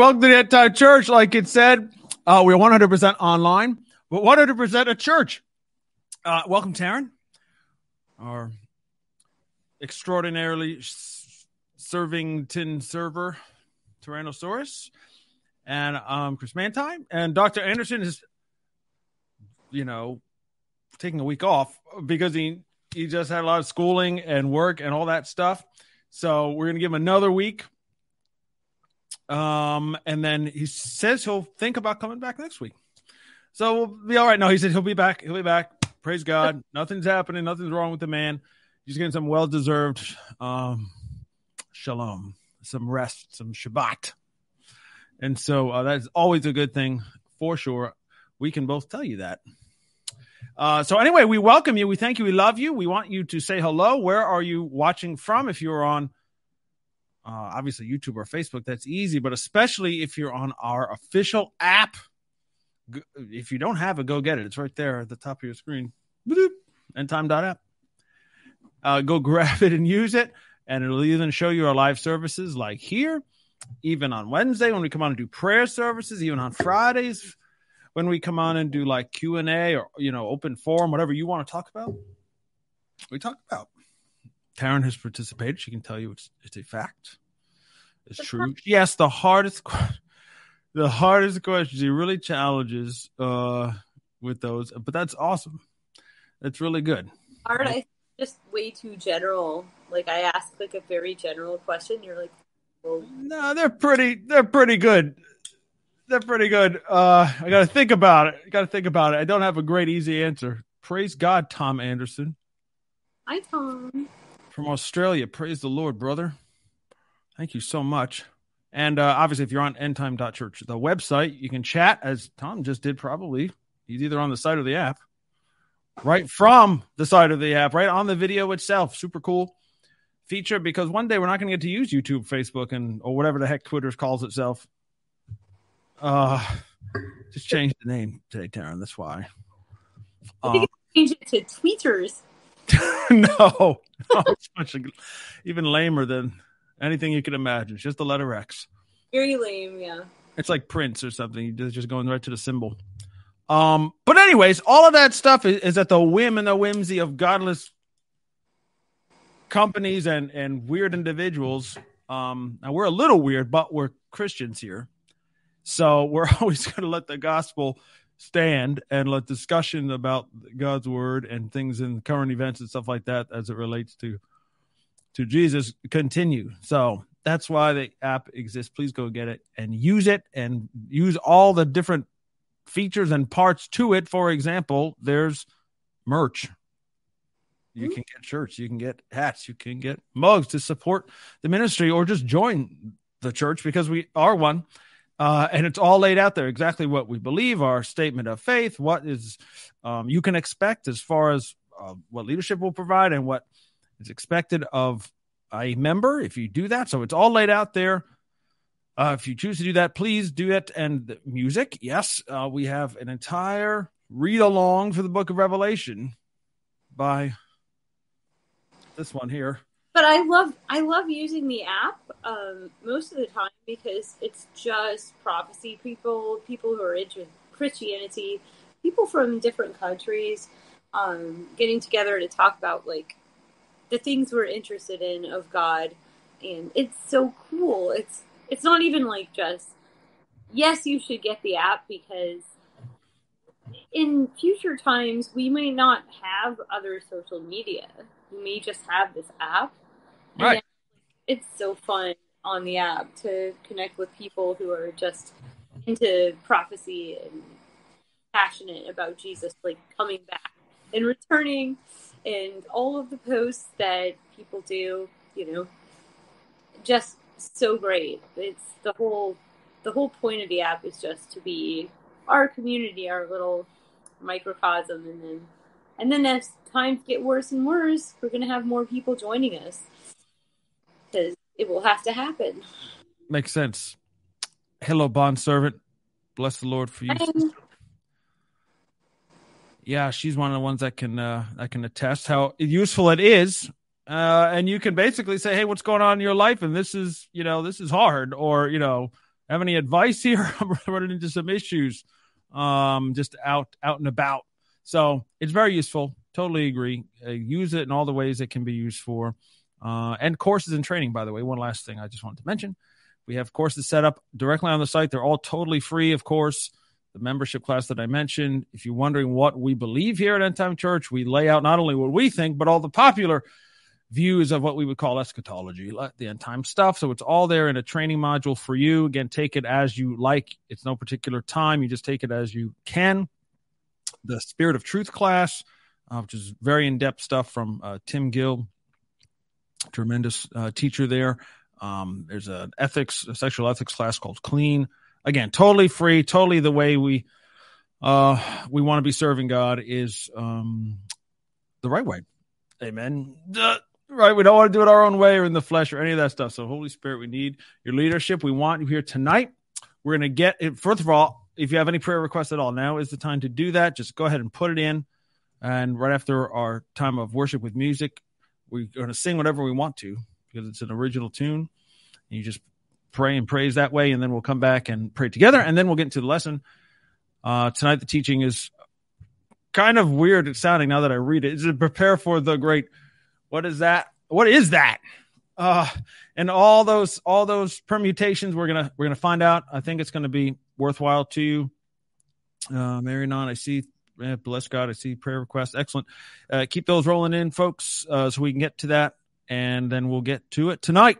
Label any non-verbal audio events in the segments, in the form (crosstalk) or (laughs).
Welcome to the Time Church. Like it said, uh, we're 100% online, but 100% a church. Uh, welcome, Taryn, our extraordinarily s- serving tin server, Tyrannosaurus, and um, Chris Mantei. And Dr. Anderson is, you know, taking a week off because he he just had a lot of schooling and work and all that stuff. So we're gonna give him another week. Um, and then he says he'll think about coming back next week. So we'll be all right. No, he said he'll be back. He'll be back. Praise God. (laughs) Nothing's happening. Nothing's wrong with the man. He's getting some well deserved um shalom, some rest, some Shabbat. And so uh, that's always a good thing for sure. We can both tell you that. Uh, so anyway, we welcome you. We thank you. We love you. We want you to say hello. Where are you watching from? If you're on, uh, obviously YouTube or Facebook, that's easy. But especially if you're on our official app, if you don't have it, go get it. It's right there at the top of your screen. Bloop. Endtime.app. Uh, go grab it and use it, and it'll even show you our live services like here, even on Wednesday when we come on and do prayer services, even on Fridays when we come on and do like Q and A or you know open forum, whatever you want to talk about, we talk about. Taryn has participated; she can tell you it's it's a fact, it's true. Yes, the hardest, (laughs) the hardest questions. He really challenges uh with those, but that's awesome. That's really good. Art, I just way too general. Like I asked like a very general question. You're like, well, No, they're pretty. They're pretty good. They're pretty good. Uh, I got to think about it. I got to think about it. I don't have a great easy answer. Praise God, Tom Anderson. hi Tom. From Australia. Praise the Lord, brother. Thank you so much. And uh, obviously, if you're on endtime.church, the website, you can chat as Tom just did probably. He's either on the side of the app, right from the side of the app, right on the video itself. Super cool feature because one day we're not going to get to use YouTube, Facebook, and or whatever the heck Twitter calls itself. Uh, just change the name today, Taryn. That's why. I think Um, Change it to tweeters. (laughs) no, no, it's much even lamer than anything you could imagine. It's just the letter X. Very lame, yeah. It's like Prince or something. Just going right to the symbol. Um, but anyways, all of that stuff is, is at the whim and the whimsy of godless companies and and weird individuals. Um, now we're a little weird, but we're Christians here, so we're (laughs) always going to let the gospel stand and let discussion about God's word and things in current events and stuff like that as it relates to to Jesus continue. So that's why the app exists. Please go get it and use it and use all the different features and parts to it. For example, there's merch. You hmm. can get shirts, you can get hats, you can get mugs to support the ministry or just join the church because we are one. Uh, and it's all laid out there exactly what we believe, our statement of faith, what is um, you can expect as far as uh, what leadership will provide and what is expected of a member if you do that. So it's all laid out there. Uh, if you choose to do that, please do it. And music, yes, uh, we have an entire read along for the book of Revelation by this one here. But I love I love using the app um, most of the time because it's just prophecy people, people who are into Christianity, people from different countries, um, getting together to talk about like the things we're interested in of God, and it's so cool. It's it's not even like just yes, you should get the app because in future times we may not have other social media. We may just have this app. Right. It's so fun on the app to connect with people who are just into prophecy and passionate about Jesus, like coming back and returning, and all of the posts that people do, you know, just so great. It's the whole the whole point of the app is just to be our community, our little microcosm, and then and then as times get worse and worse, we're gonna have more people joining us. Because it will have to happen. Makes sense. Hello, bond servant. Bless the Lord for you. Yeah, she's one of the ones that can uh, that can attest how useful it is. Uh, and you can basically say, "Hey, what's going on in your life?" And this is, you know, this is hard, or you know, have any advice here? (laughs) I'm running into some issues, um, just out out and about. So it's very useful. Totally agree. Uh, use it in all the ways it can be used for. Uh, and courses and training, by the way. One last thing I just wanted to mention. We have courses set up directly on the site. They're all totally free, of course. The membership class that I mentioned. If you're wondering what we believe here at End Time Church, we lay out not only what we think, but all the popular views of what we would call eschatology, the end time stuff. So it's all there in a training module for you. Again, take it as you like. It's no particular time. You just take it as you can. The Spirit of Truth class, uh, which is very in depth stuff from uh, Tim Gill, tremendous uh, teacher there. Um, there's an ethics, a sexual ethics class called Clean. Again, totally free, totally the way we uh, we want to be serving God is um, the right way. Amen. Duh right? We don't want to do it our own way or in the flesh or any of that stuff. So, Holy Spirit, we need your leadership. We want you here tonight. We're going to get it. First of all, if you have any prayer requests at all, now is the time to do that. Just go ahead and put it in. And right after our time of worship with music, we're going to sing whatever we want to because it's an original tune. And you just pray and praise that way. And then we'll come back and pray together. And then we'll get into the lesson. Uh, tonight, the teaching is kind of weird It's sounding now that I read it. Is to prepare for the great what is that? What is that? Uh, and all those all those permutations we're gonna we're gonna find out. I think it's gonna be worthwhile to you. Uh, Mary Non, I see. Bless God, I see prayer requests. Excellent. Uh, keep those rolling in, folks, uh, so we can get to that, and then we'll get to it tonight.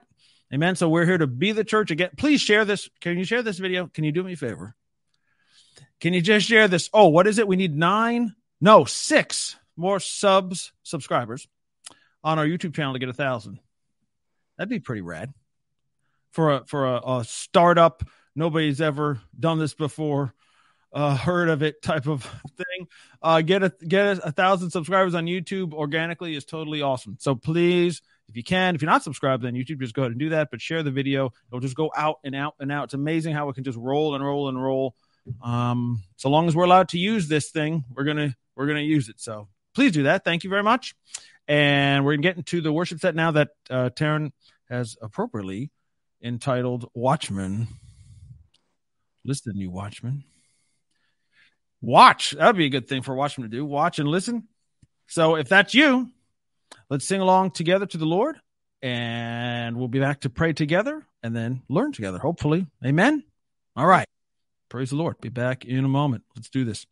Amen. So we're here to be the church again. Please share this. Can you share this video? Can you do me a favor? Can you just share this? Oh, what is it? We need nine, no, six more subs, subscribers on our YouTube channel to get a thousand. That'd be pretty rad for a for a, a startup. Nobody's ever done this before, uh, heard of it type of (laughs) thing. Uh, get a get a, thousand subscribers on YouTube organically is totally awesome. So please, if you can, if you're not subscribed, then YouTube just go ahead and do that. But share the video; it'll just go out and out and out. It's amazing how it can just roll and roll and roll. Um, so long as we're allowed to use this thing, we're gonna we're gonna use it. So please do that. Thank you very much. And we're to get into the worship set now that uh, Taryn has appropriately entitled Watchman. Listen, you Watchman watch. That would be a good thing for watching to do. Watch and listen. So if that's you, let's sing along together to the Lord and we'll be back to pray together and then learn together, hopefully. Amen. All right. Praise the Lord. Be back in a moment. Let's do this.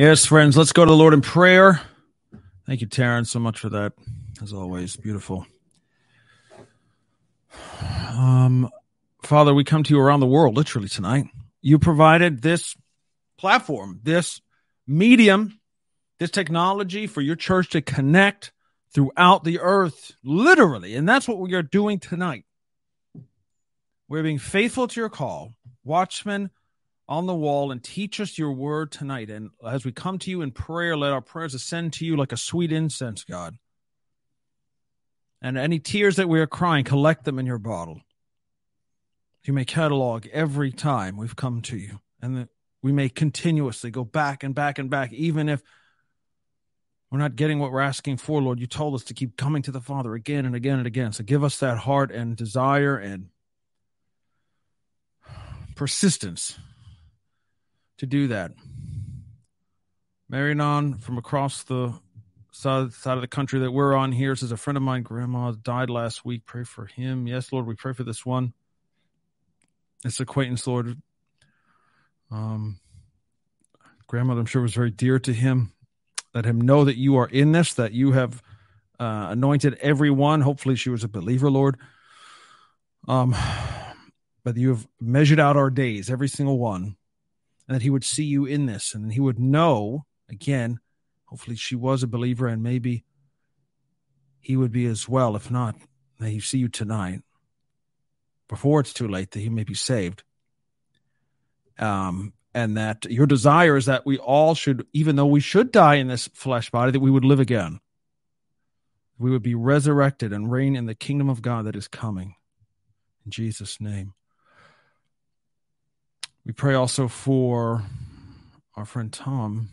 Yes, friends, let's go to the Lord in prayer. Thank you, Taryn, so much for that. As always, beautiful. Um, Father, we come to you around the world literally tonight. You provided this platform, this medium, this technology for your church to connect throughout the earth, literally. And that's what we are doing tonight. We're being faithful to your call, watchmen on the wall, and teach us your word tonight. And as we come to you in prayer, let our prayers ascend to you like a sweet incense, God. And any tears that we are crying, collect them in your bottle. You may catalog every time we've come to you, and that we may continuously go back and back and back, even if we're not getting what we're asking for, Lord. You told us to keep coming to the Father again and again and again. So give us that heart and desire and persistence to do that. Marion from across the side, side of the country that we're on here says a friend of mine, grandma, died last week. Pray for him. Yes, Lord, we pray for this one. This acquaintance, Lord. Um, grandmother, I'm sure, was very dear to him. Let him know that you are in this, that you have uh, anointed everyone. Hopefully, she was a believer, Lord. Um, (sighs) but you have measured out our days, every single one, and that he would see you in this, and he would know again. Hopefully, she was a believer, and maybe he would be as well. If not, may he see you tonight before it's too late, that he may be saved. Um, and that your desire is that we all should, even though we should die in this flesh body, that we would live again. We would be resurrected and reign in the kingdom of God that is coming. In Jesus' name. We pray also for our friend Tom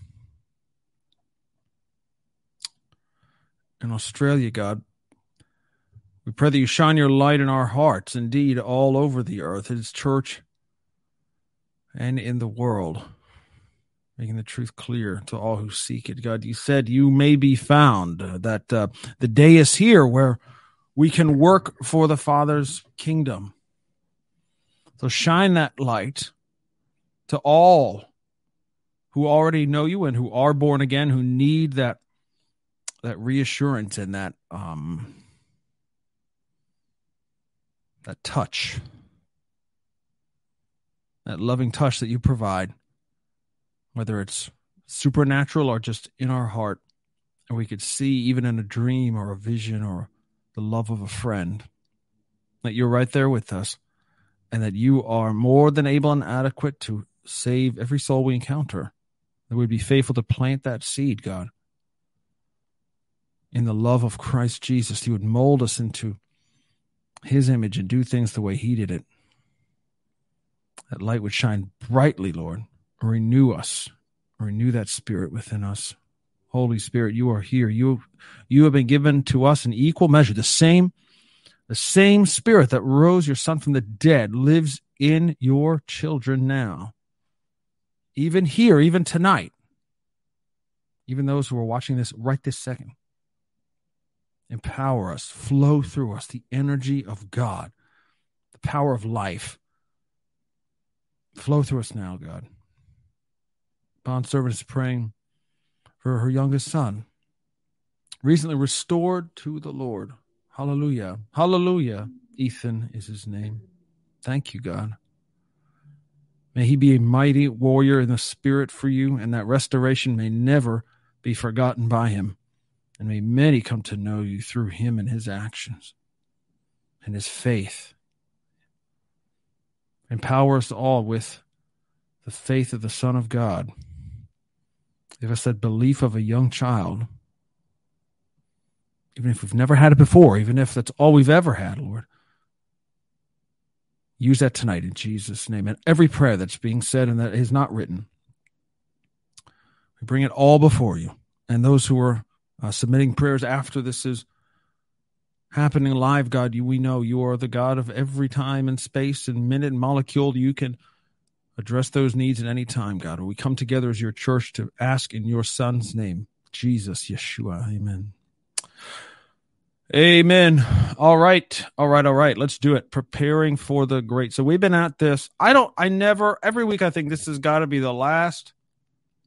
in Australia, God. We pray that you shine your light in our hearts, indeed, all over the earth, His church and in the world, making the truth clear to all who seek it. God, you said you may be found, uh, that uh, the day is here where we can work for the Father's kingdom. So shine that light to all who already know you and who are born again, who need that that reassurance and that um that touch that loving touch that you provide, whether it's supernatural or just in our heart, and we could see even in a dream or a vision or the love of a friend that you're right there with us and that you are more than able and adequate to save every soul we encounter. That we'd be faithful to plant that seed, God. In the love of Christ Jesus, He would mold us into His image and do things the way He did it that light would shine brightly, Lord. Renew us, renew that spirit within us. Holy Spirit, you are here. You, you have been given to us in equal measure. The same, the same spirit that rose your son from the dead lives in your children now. Even here, even tonight, even those who are watching this right this second. Empower us, flow through us the energy of God, the power of life Flow through us now, God. Bond servant is praying for her youngest son, recently restored to the Lord. Hallelujah. Hallelujah. Ethan is his name. Thank you, God. May he be a mighty warrior in the spirit for you, and that restoration may never be forgotten by him. And may many come to know you through him and his actions and his faith Empower us all with the faith of the Son of God. Give us that belief of a young child, even if we've never had it before, even if that's all we've ever had, Lord. Use that tonight in Jesus' name. And every prayer that's being said and that is not written, we bring it all before you. And those who are uh, submitting prayers after this is happening live, God. You, we know you are the God of every time and space and minute and molecule. You can address those needs at any time, God. We come together as your church to ask in your Son's name, Jesus, Yeshua. Amen. Amen. All right. All right. All right. Let's do it. Preparing for the great. So we've been at this. I don't, I never, every week I think this has got to be the last.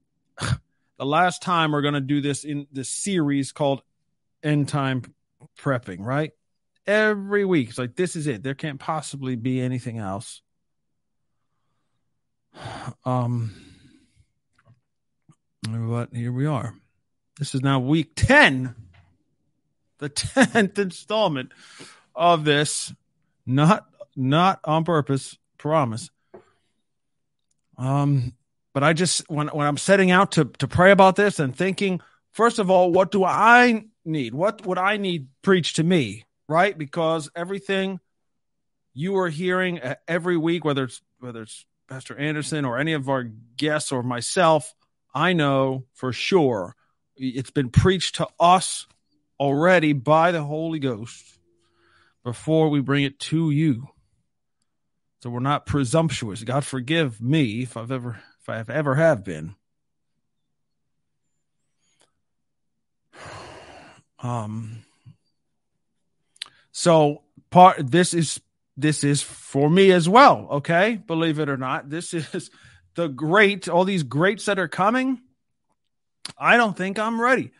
(sighs) the last time we're going to do this in this series called End Time Prepping, right? Every week. It's like, this is it. There can't possibly be anything else. (sighs) Um, but here we are. This is now week 10, the (laughs) 10th installment of this. Not not on purpose, promise. Um, but I just when when I'm setting out to to pray about this and thinking, first of all, what do I need? What would I need preached to me? Right? Because everything you are hearing every week, whether it's whether it's Pastor Anderson or any of our guests or myself, I know for sure it's been preached to us already by the Holy Ghost before we bring it to you. So we're not presumptuous. God forgive me if I've ever if I have ever have been. (sighs) Um so part this is this is for me as well, okay? Believe it or not. This (laughs) is the great all these greats that are coming. I don't think I'm ready.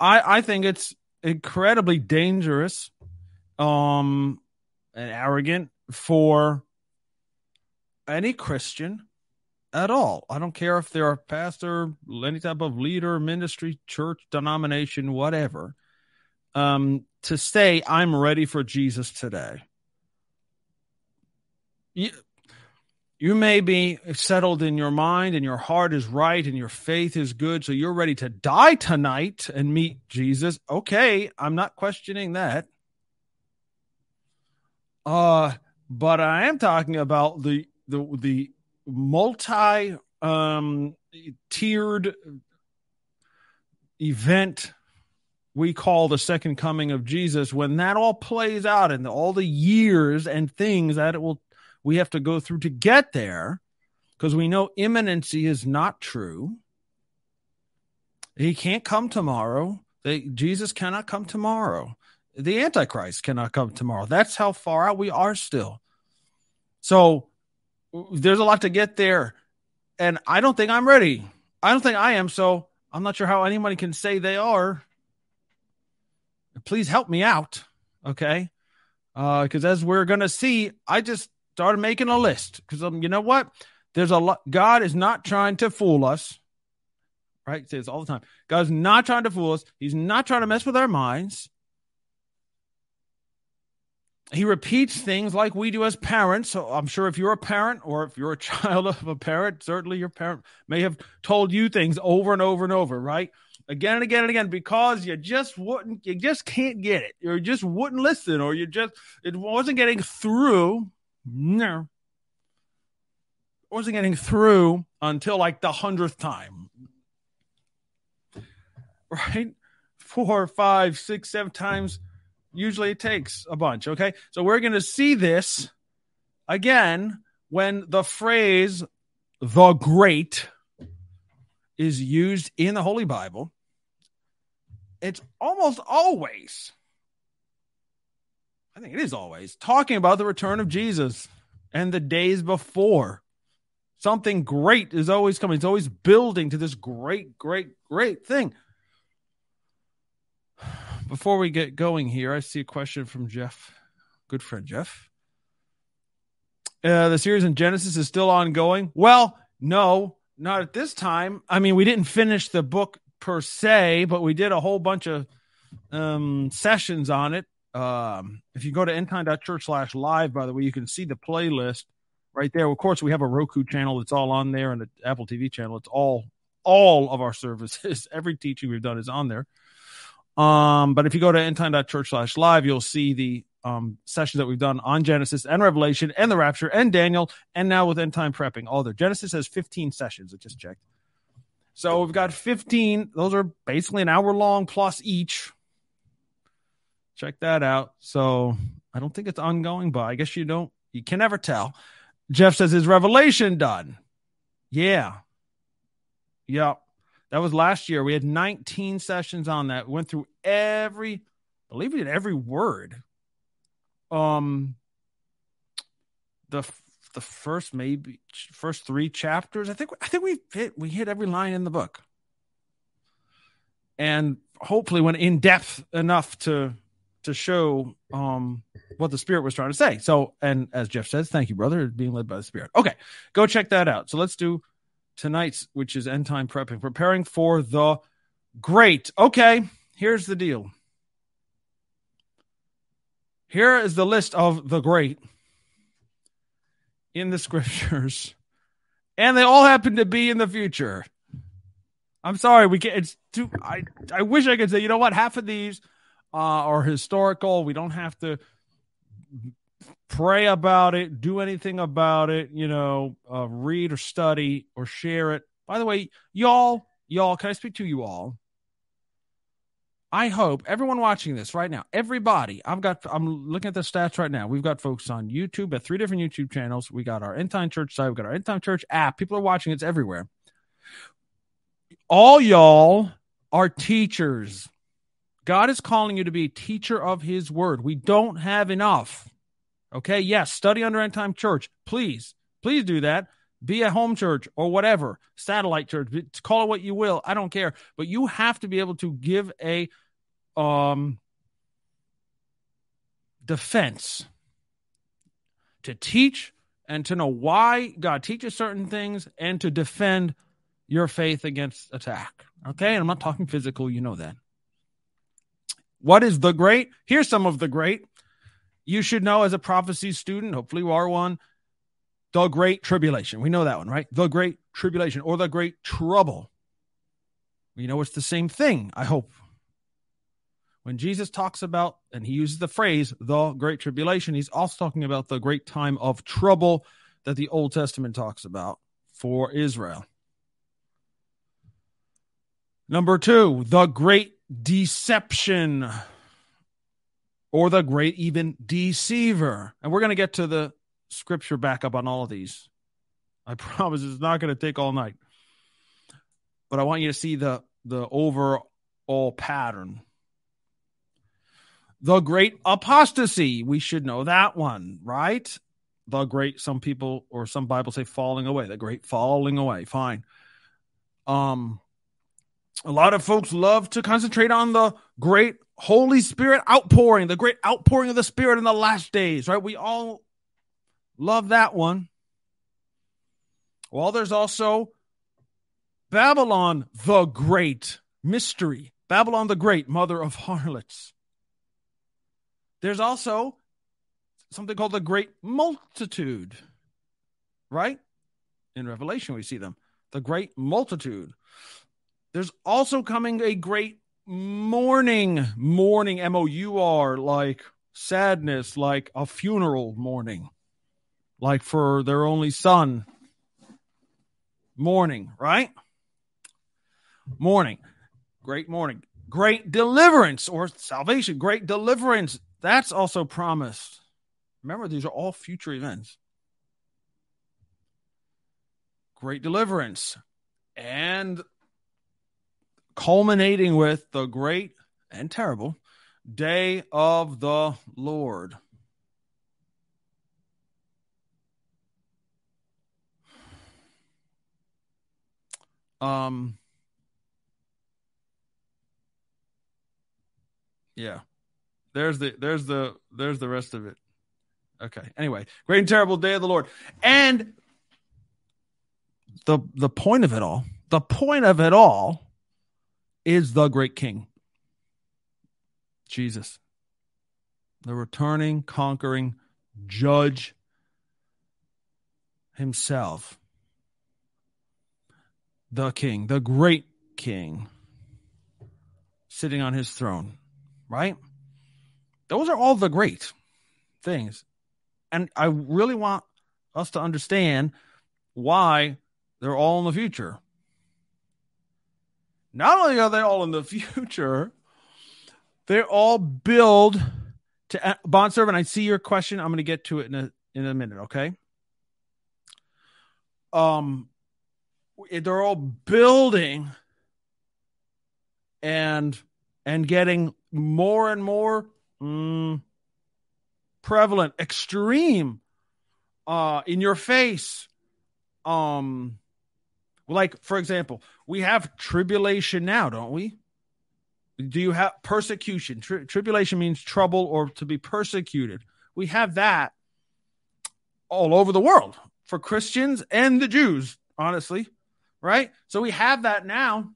I I think it's incredibly dangerous um and arrogant for any Christian at all. I don't care if they're a pastor, any type of leader, ministry, church, denomination, whatever. Um, to say I'm ready for Jesus today. You may be settled in your mind and your heart is right and your faith is good, so you're ready to die tonight and meet Jesus. Okay, I'm not questioning that. Uh, but I am talking about the the the multi um tiered event we call the second coming of Jesus when that all plays out and all the years and things that it will we have to go through to get there because we know imminency is not true he can't come tomorrow they, Jesus cannot come tomorrow the antichrist cannot come tomorrow that's how far out we are still so there's a lot to get there. And I don't think I'm ready. I don't think I am. So I'm not sure how anybody can say they are. Please help me out. Okay. Because uh, as we're going to see, I just started making a list because um, you know what? There's a lot. God is not trying to fool us. Right? He says all the time. God's not trying to fool us. He's not trying to mess with our minds he repeats things like we do as parents. So I'm sure if you're a parent or if you're a (laughs) child of a parent, certainly your parent may have told you things over and over and over, right? Again and again and again, because you just wouldn't, you just can't get it. You just wouldn't listen, or you just, it wasn't getting through. No. It wasn't getting through until like the hundredth time. Right? Four, five, six, seven times Usually it takes a bunch. Okay. So we're going to see this again when the phrase the great is used in the Holy Bible. It's almost always, I think it is always, talking about the return of Jesus and the days before. Something great is always coming. It's always building to this great, great, great thing (sighs) before we get going here, I see a question from Jeff, good friend Jeff. Uh, the series in Genesis is still ongoing. Well, no, not at this time. I mean, we didn't finish the book per se, but we did a whole bunch of um, sessions on it. Um, if you go to endtime.church slash live, by the way, you can see the playlist right there. Of course, we have a Roku channel that's all on there and an Apple TV channel. It's all all of our (laughs) services. Every teaching we've done is on there. Um, but if you go to endtime.church slash live, you'll see the um, sessions that we've done on Genesis and Revelation and the Rapture and Daniel, and now with end time prepping. All there. Genesis has 15 sessions. I just checked. So we've got 15. Those are basically an hour long plus each. Check that out. So I don't think it's ongoing, but I guess you don't, you can never tell. Jeff says, Is Revelation done? Yeah. Yep. That was last year. We had 19 sessions on that. We went through every, I believe we did every word. Um, the the first maybe first three chapters. I think I think we hit we hit every line in the book. and hopefully went in depth enough to to show um what the spirit was trying to say. So, and as Jeff says, thank you, brother, being led by the spirit. Okay, go check that out. So let's do tonight's, which is end time prepping, preparing for the great. Okay, here's the deal. Here is the list of the great in the (laughs) scriptures, and they all happen to be in the future. I'm sorry, we can't. It's too. I I wish I could say, you know what, half of these uh, are historical. We don't have to pray about it, do anything about it. You know, uh, read or study or share it. By the way, y'all, y'all, can I speak to you all? I hope everyone watching this right now, everybody, I've got, I'm looking at the stats right now. We've got folks on YouTube at three different YouTube channels. We got our End Time Church site. We've got our End Time Church app. People are watching. It's everywhere. All y'all are teachers. God is calling you to be a teacher of his word. We don't have enough. Okay. Yes. Study under End Time Church. Please, please do that be a home church or whatever, satellite church, call it what you will. I don't care. But you have to be able to give a um, defense to teach and to know why God teaches certain things and to defend your faith against attack. Okay. And I'm not talking physical, you know that. What is the great? Here's some of the great. You should know as a prophecy student, hopefully you are one, the great tribulation. We know that one, right? The great tribulation or the great trouble. You know, it's the same thing, I hope. When Jesus talks about, and he uses the phrase, the great tribulation, he's also talking about the great time of trouble that the Old Testament talks about for Israel. Number two, the great deception or the great even deceiver. And we're going to get to the scripture backup on all of these. I (laughs) promise it's not going to take all night. But I want you to see the the overall pattern. The great apostasy, we should know that one, right? The great some people or some Bible say falling away, the great falling away. Fine. Um a lot of folks love to concentrate on the great Holy Spirit outpouring, the great outpouring of the Spirit in the last days, right? We all Love that one. Well, there's also Babylon the Great mystery. Babylon the Great, mother of harlots. There's also something called the Great Multitude, right? In Revelation, we see them. The Great Multitude. There's also coming a great mourning, mourning, M O U R, like sadness, like a funeral mourning like for their only son. Morning, right? Morning. Great morning. Great deliverance or salvation. Great deliverance. That's also promised. Remember, these are all future events. Great deliverance. And culminating with the great and terrible day of the Lord. Um, yeah, there's the there's the there's the rest of it. Okay. Anyway, great and terrible day of the Lord, and the the point of it all, the point of it all, is the great King, Jesus, the returning, conquering Judge Himself the king, the great king, sitting on his throne, right? Those are all the great things. And I really want us to understand why they're all in the future. Not only are they all in the (laughs) future, they're all billed to bond servant. I see your question. I'm going to get to it in a in a minute. Okay. Um, they're all building and and getting more and more mm, prevalent, extreme, uh, in your face. Um, like for example, we have tribulation now, don't we? Do you have persecution? Tri- tribulation means trouble or to be persecuted. We have that all over the world for Christians and the Jews, honestly, right? So we have that now,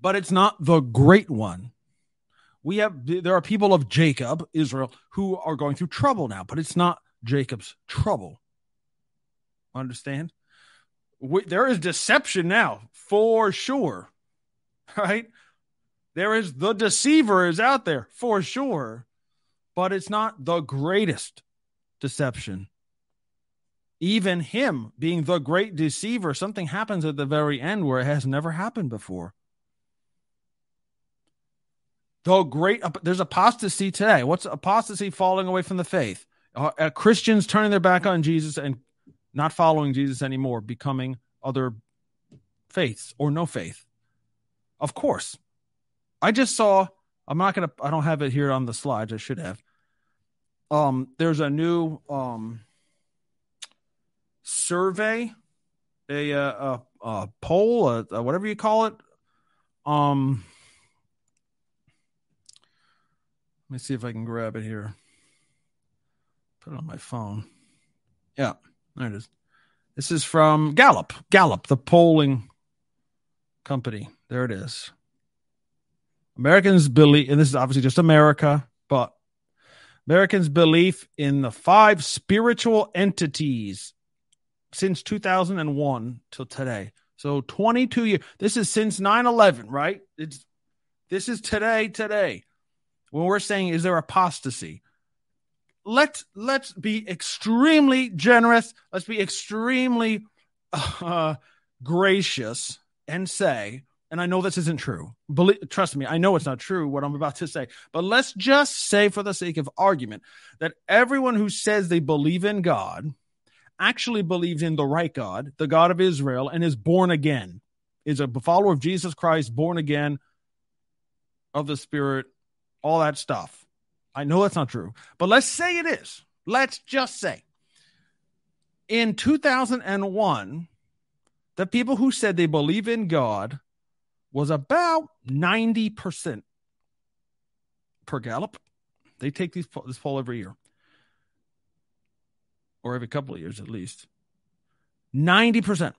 but it's not the great one. We have there are people of Jacob, Israel, who are going through trouble now, but it's not Jacob's trouble. Understand? We, there is deception now for sure, (laughs) right? There is the deceiver is out there for sure, but it's not the greatest deception. Even him being the great deceiver, something happens at the very end where it has never happened before. The great, there's apostasy today. What's apostasy? Falling away from the faith. Uh, uh, Christians turning their back on Jesus and not following Jesus anymore, becoming other faiths or no faith. Of course, I just saw. I'm not gonna. I don't have it here on the slides. I should have. Um, there's a new um survey, a a, a, a poll, a, a whatever you call it. Um, let me see if I can grab it here. Put it on my phone. Yeah, there it is. This is from Gallup. Gallup, the polling company. There it is. Americans believe, and this is obviously just America, but Americans' belief in the five spiritual entities since 2001 till today. So 22 years. This is since 9/11, right? It's this is today today. When we're saying is there apostasy? Let's let's be extremely generous. Let's be extremely uh, gracious and say and I know this isn't true. Believe, trust me, I know it's not true what I'm about to say. But let's just say, for the sake of argument, that everyone who says they believe in God actually believes in the right God, the God of Israel, and is born again, is a follower of Jesus Christ, born again of the Spirit, all that stuff. I know that's not true, but let's say it is. Let's just say in 2001, the people who said they believe in God was about 90% per Gallup. They take these this poll every year or every couple of years at least. 90%.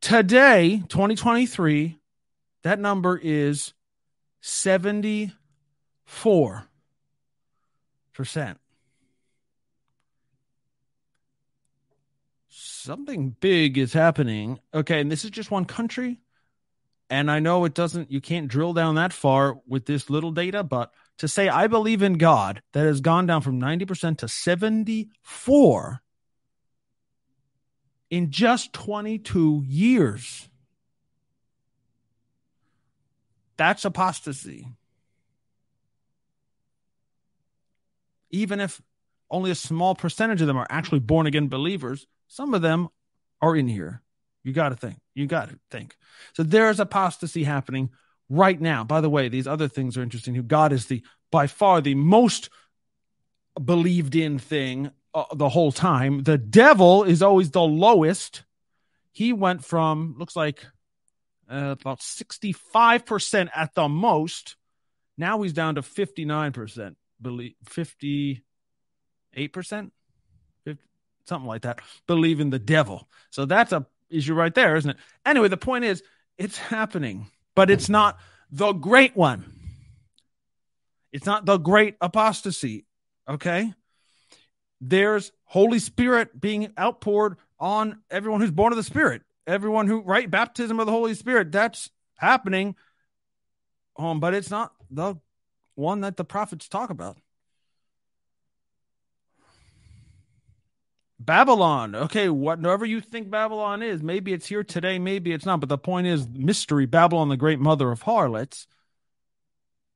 Today, 2023, that number is 74%. Something big is happening. Okay, and this is just one country. And I know it doesn't, you can't drill down that far with this little data, but to say I believe in God that has gone down from 90% to 74 in just 22 years. That's apostasy. Even if only a small percentage of them are actually born again believers, some of them are in here. You got to think. You got to think. So there's apostasy happening right now. By the way, these other things are interesting. God is the by far the most believed in thing uh, the whole time. The devil is always the lowest. He went from looks like uh, about 65% at the most. Now he's down to 59%, believe 58%, something like that, believe in the devil. So that's a issue right there, isn't it? Anyway, the point is it's happening, but it's not the great one. It's not the great apostasy. Okay. There's Holy Spirit being outpoured on everyone who's born of the Spirit. Everyone who, right? Baptism of the Holy Spirit. That's happening. Um, but it's not the one that the prophets talk about. Babylon. Okay, whatever you think Babylon is, maybe it's here today, maybe it's not. But the point is, mystery Babylon, the great mother of harlots,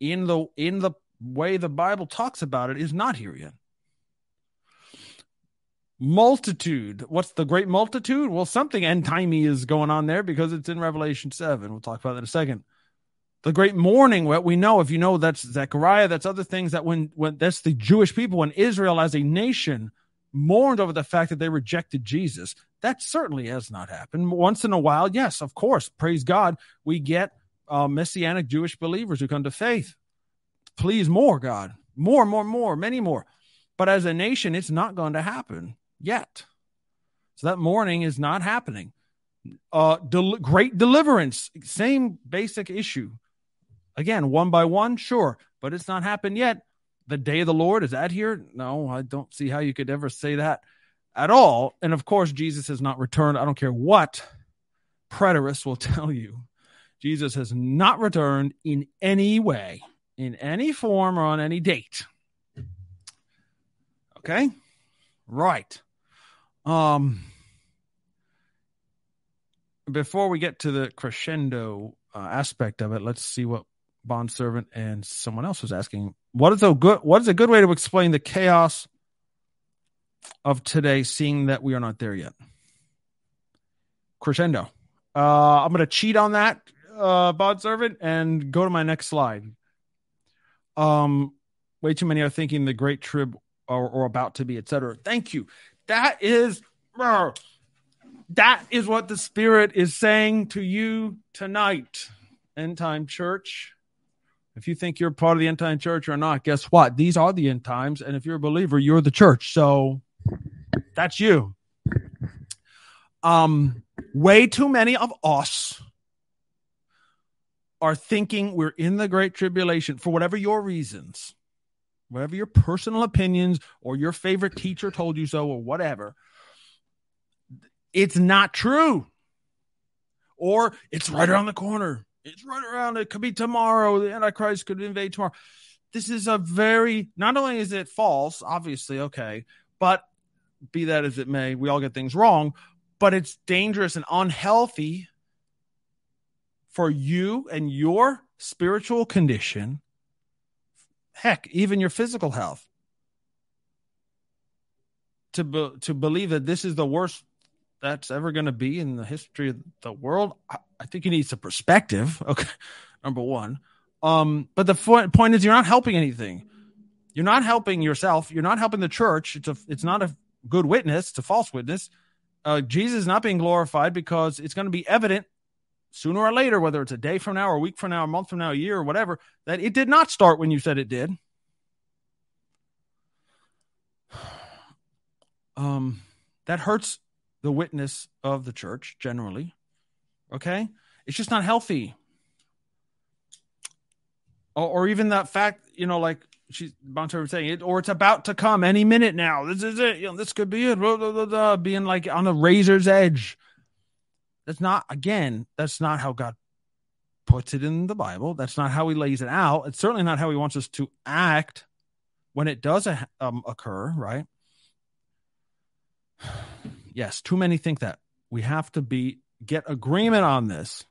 in the in the way the Bible talks about it, is not here yet. Multitude. What's the great multitude? Well, something end timey is going on there because it's in Revelation seven. We'll talk about that in a second. The great mourning, what we know, if you know that's Zechariah, that's other things that when when that's the Jewish people, when Israel as a nation mourned over the fact that they rejected Jesus. That certainly has not happened. Once in a while, yes, of course, praise God, we get uh, messianic Jewish believers who come to faith. Please, more, God. More, more, more, many more. But as a nation, it's not going to happen yet. So that mourning is not happening. Uh, del- great deliverance, same basic issue. Again, one by one, sure, but it's not happened yet. The day of the Lord is that here? No, I don't see how you could ever say that at all. And of course, Jesus has not returned. I don't care what preterists will (laughs) tell you. Jesus has not returned in any way, in any form, or on any date. Okay? Right. Um before we get to the crescendo uh, aspect of it, let's see what bond servant and someone else was asking. What is a good what is a good way to explain the chaos of today, seeing that we are not there yet? Crescendo. Uh, I'm going to cheat on that, uh, bond servant, and go to my next slide. Um, way too many are thinking the great trib or, or about to be, etc. Thank you. That is. That is what the Spirit is saying to you tonight, End Time Church. If you think you're part of the End Time Church or not, guess what? These are the end times. And if you're a believer, you're the church. So that's you. Um, way too many of us are thinking we're in the Great Tribulation for whatever your reasons, whatever your personal opinions or your favorite teacher told you so or whatever it's not true. Or it's right around the corner. It's right around. It could be tomorrow. The Antichrist could invade tomorrow. This is a very, not only is it false, obviously, okay, but be that as it may, we all get things wrong, but it's dangerous and unhealthy for you and your spiritual condition. Heck, even your physical health. To, be, to believe that this is the worst that's ever going to be in the history of the world. I, I think you need some perspective. (laughs) Okay, number one. Um, but the point, point is, you're not helping anything. You're not helping yourself. You're not helping the church. It's a, it's not a good witness. It's a false witness. Uh, Jesus is not being glorified because it's going to be evident sooner or later, whether it's a day from now, or a week from now, a month from now, a year, or whatever, that it did not start when you said it did. (sighs) Um, that hurts the witness of the church generally. Okay? It's just not healthy. Or, or even that fact, you know, like she's Bonter saying it, or it's about to come any minute now. This is it. You know, this could be it. Blah, blah, blah, being like on the razor's edge. That's not, again, that's not how God puts it in the Bible. That's not how he lays it out. It's certainly not how he wants us to act when it does um, occur, right? Yes, too many think that. We have to be get agreement on this.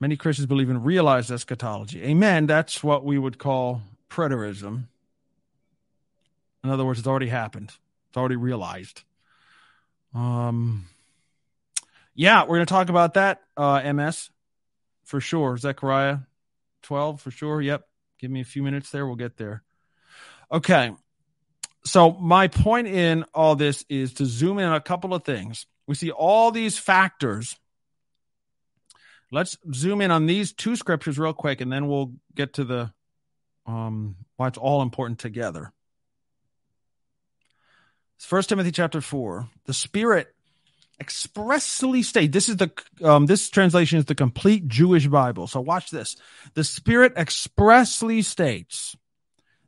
Many Christians believe in realized eschatology. Amen. That's what we would call preterism. In other words, it's already happened. It's already realized. Um, yeah, we're going to talk about that. Uh, MS for sure. Zechariah 12 for sure. Yep. Give me a few minutes there. We'll get there. Okay so my point in all this is to zoom in on a couple of things. We see all these factors. Let's zoom in on these two scriptures real quick, and then we'll get to the um, why it's all important together. First Timothy chapter four. The Spirit expressly state this is the um, this translation is the complete Jewish Bible. So watch this. The Spirit expressly states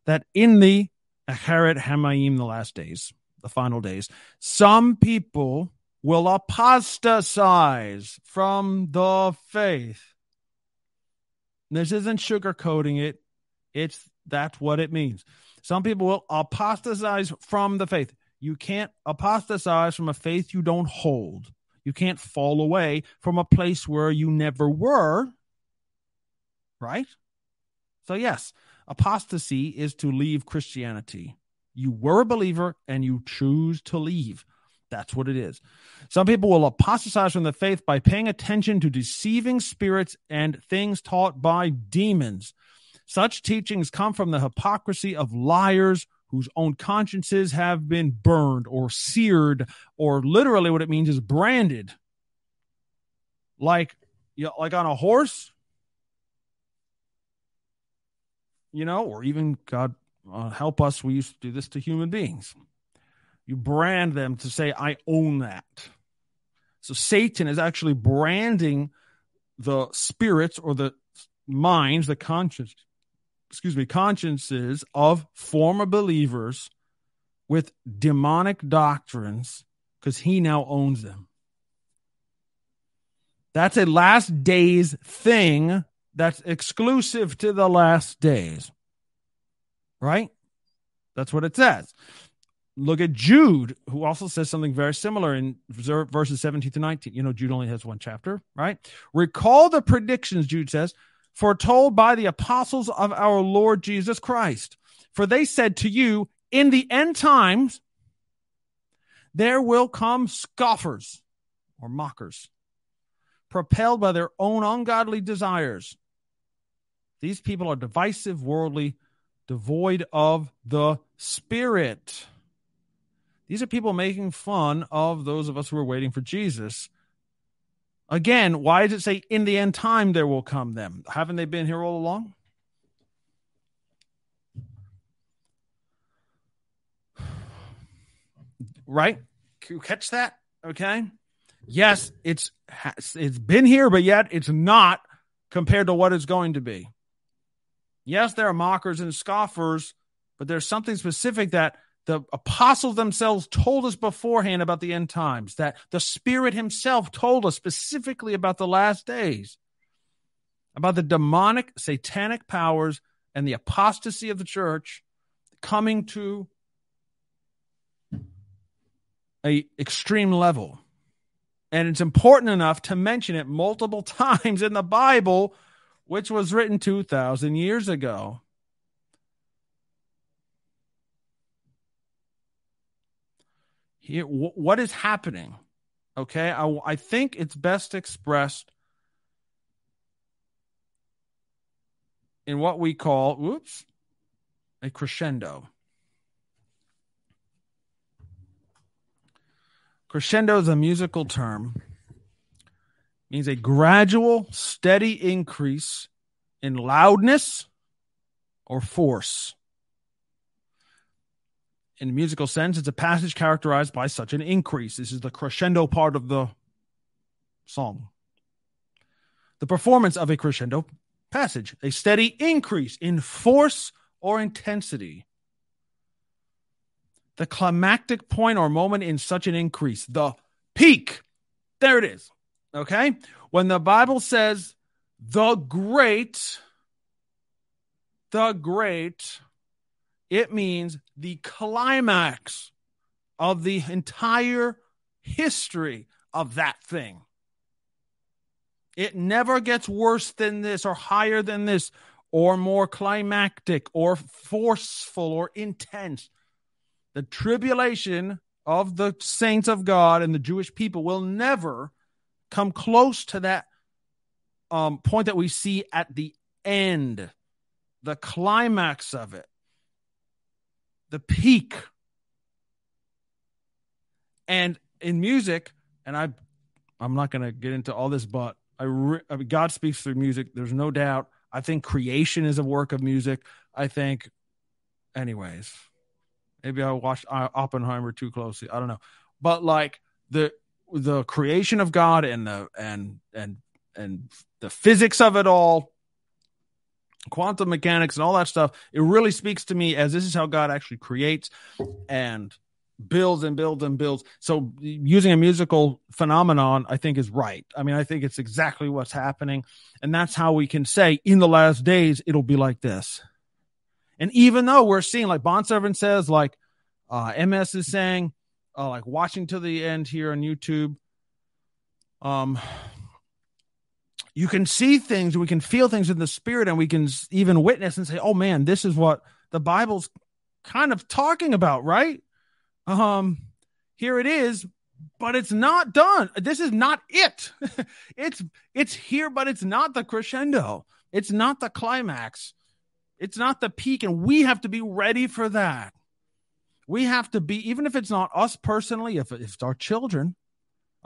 that in the Acharit Hayamim, the last days, the final days, some people will apostatize from the faith. This isn't sugarcoating it. It's that's what it means. Some people will apostatize from the faith. You can't apostatize from a faith you don't hold. You can't fall away from a place where you never were. Right? So, yes, Apostasy is to leave Christianity. You were a believer and you choose to leave. That's what it is. Some people will apostatize from the faith by paying attention to deceiving spirits and things taught by demons. Such teachings come from the hypocrisy of liars whose own consciences have been burned or seared, or literally what it means is branded. Like you know, like on a horse, you know, or even God uh, help us, we used to do this to human beings. You brand them to say, I own that. So Satan is actually branding the spirits or the minds, the conscience, excuse me, consciences of former believers with demonic doctrines because he now owns them. That's a last days thing that's exclusive to the last days. Right? That's what it says. Look at Jude, who also says something very similar in verses 17 to 19. You know, Jude only has one chapter, right? Recall the predictions, Jude says, foretold by the apostles of our Lord Jesus Christ. For they said to you, in the end times, there will come scoffers or mockers, propelled by their own ungodly desires. These people are divisive, worldly, devoid of the Spirit. These are people making fun of those of us who are waiting for Jesus. Again, why does it say in the end time there will come them? Haven't they been here all along? (sighs) Right? Can you catch that? Okay. Yes, it's it's been here, but yet it's not compared to what it's going to be. Yes, there are mockers and scoffers, but there's something specific that the apostles themselves told us beforehand about the end times, that the Spirit Himself told us specifically about the last days, about the demonic, satanic powers and the apostasy of the church coming to a extreme level. And it's important enough to mention it multiple (laughs) times in the Bible, which was written 2,000 years ago. here what is happening? Okay I, I think it's best expressed in what we call whoops a crescendo. Crescendo is a musical term means a gradual steady increase in loudness or force in musical sense, it's a passage characterized by such an increase. This is the crescendo part of the song. The performance of a crescendo passage, a steady increase in force or intensity. The climactic point or moment in such an increase, the peak. There it is. Okay? When the Bible says the great, the great, it means the climax of the entire history of that thing. It never gets worse than this, or higher than this, or more climactic, or forceful, or intense. The tribulation of the saints of God and the Jewish people will never come close to that um, point that we see at the end, the climax of it the peak. And in music, and I, I'm not going to get into all this, but I, re, I mean, God speaks through music. There's no doubt. I think creation is a work of music. I think, anyways, maybe I watched Oppenheimer too closely. I don't know, but like the the creation of God and the and and and the physics of it all quantum mechanics and all that stuff it really speaks to me as this is how god actually creates and builds and builds and builds. So using a musical phenomenon i think is right. I mean i think it's exactly what's happening. And that's how we can say in the last days it'll be like this. And even though we're seeing like bond servant says like uh ms is saying uh, like watching to the end here on youtube um you can see things, we can feel things in the spirit, and we can even witness and say, "Oh man, this is what the Bible's kind of talking about, right?" Um, here it is, but it's not done. This is not it. (laughs) it's it's here, but it's not the crescendo. It's not the climax. It's not the peak, and we have to be ready for that. We have to be, even if it's not us personally, if, if it's our children,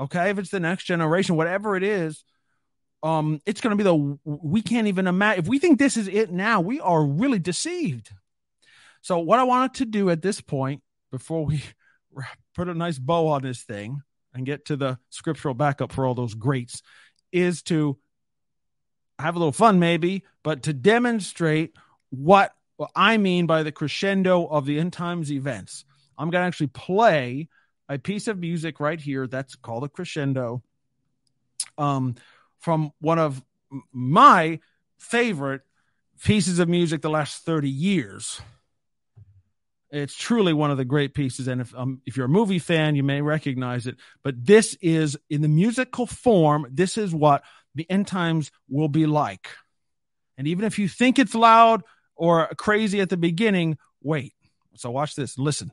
okay, if it's the next generation, whatever it is, um, it's going to be the we can't even imagine. If we think this is it now, we are really deceived. So, what I wanted to do at this point, before we (laughs) put a nice bow on this thing and get to the scriptural backup for all those greats, is to have a little fun, maybe, but to demonstrate what I mean by the crescendo of the end times events. I'm going to actually play a piece of music right here that's called a crescendo um, from one of my favorite pieces of music the last 30 years. It's truly one of the great pieces, and if um, if you're a movie fan, you may recognize it. But this is in the musical form. This is what the end times will be like. And even if you think it's loud or crazy at the beginning, wait. So watch this. Listen.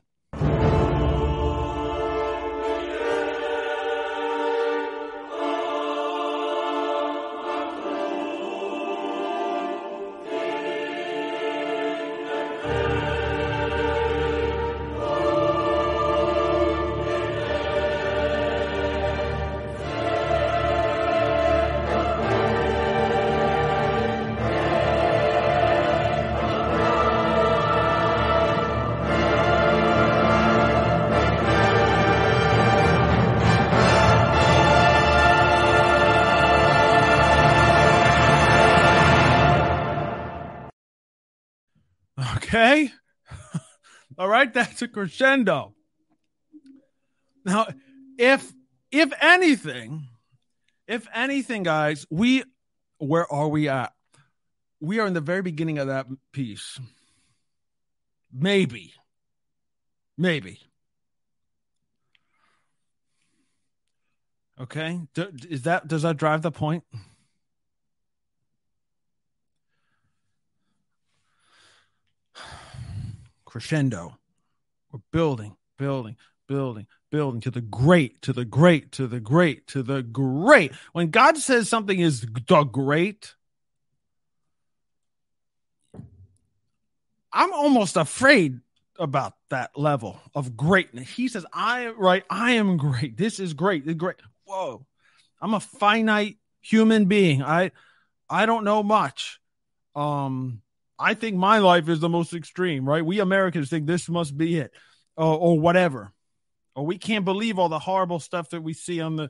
Okay. (laughs) All right, that's a crescendo. Now, if if anything, if anything, guys, we where are we at? We are in the very beginning of that piece. Maybe. Maybe. Okay. Is that does that drive the point? Crescendo. We're building, building, building, building to the great, to the great, to the great, to the great. When God says something is the great, I'm almost afraid about that level of greatness. He says, I right, I am great. This is great. This great. Whoa. I'm a finite human being. I I don't know much. Um I think my life is the most extreme, right? We Americans think this must be it, or, or whatever, or we can't believe all the horrible stuff that we see on the uh,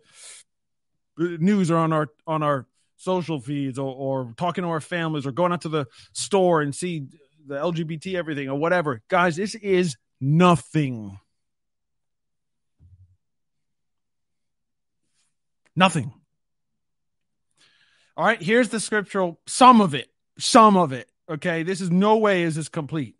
news or on our on our social feeds, or, or talking to our families, or going out to the store and see the LGBT everything or whatever. Guys, this is nothing. Nothing. All right, here's the scriptural, some of it, some of it. Okay, this is no way is this complete.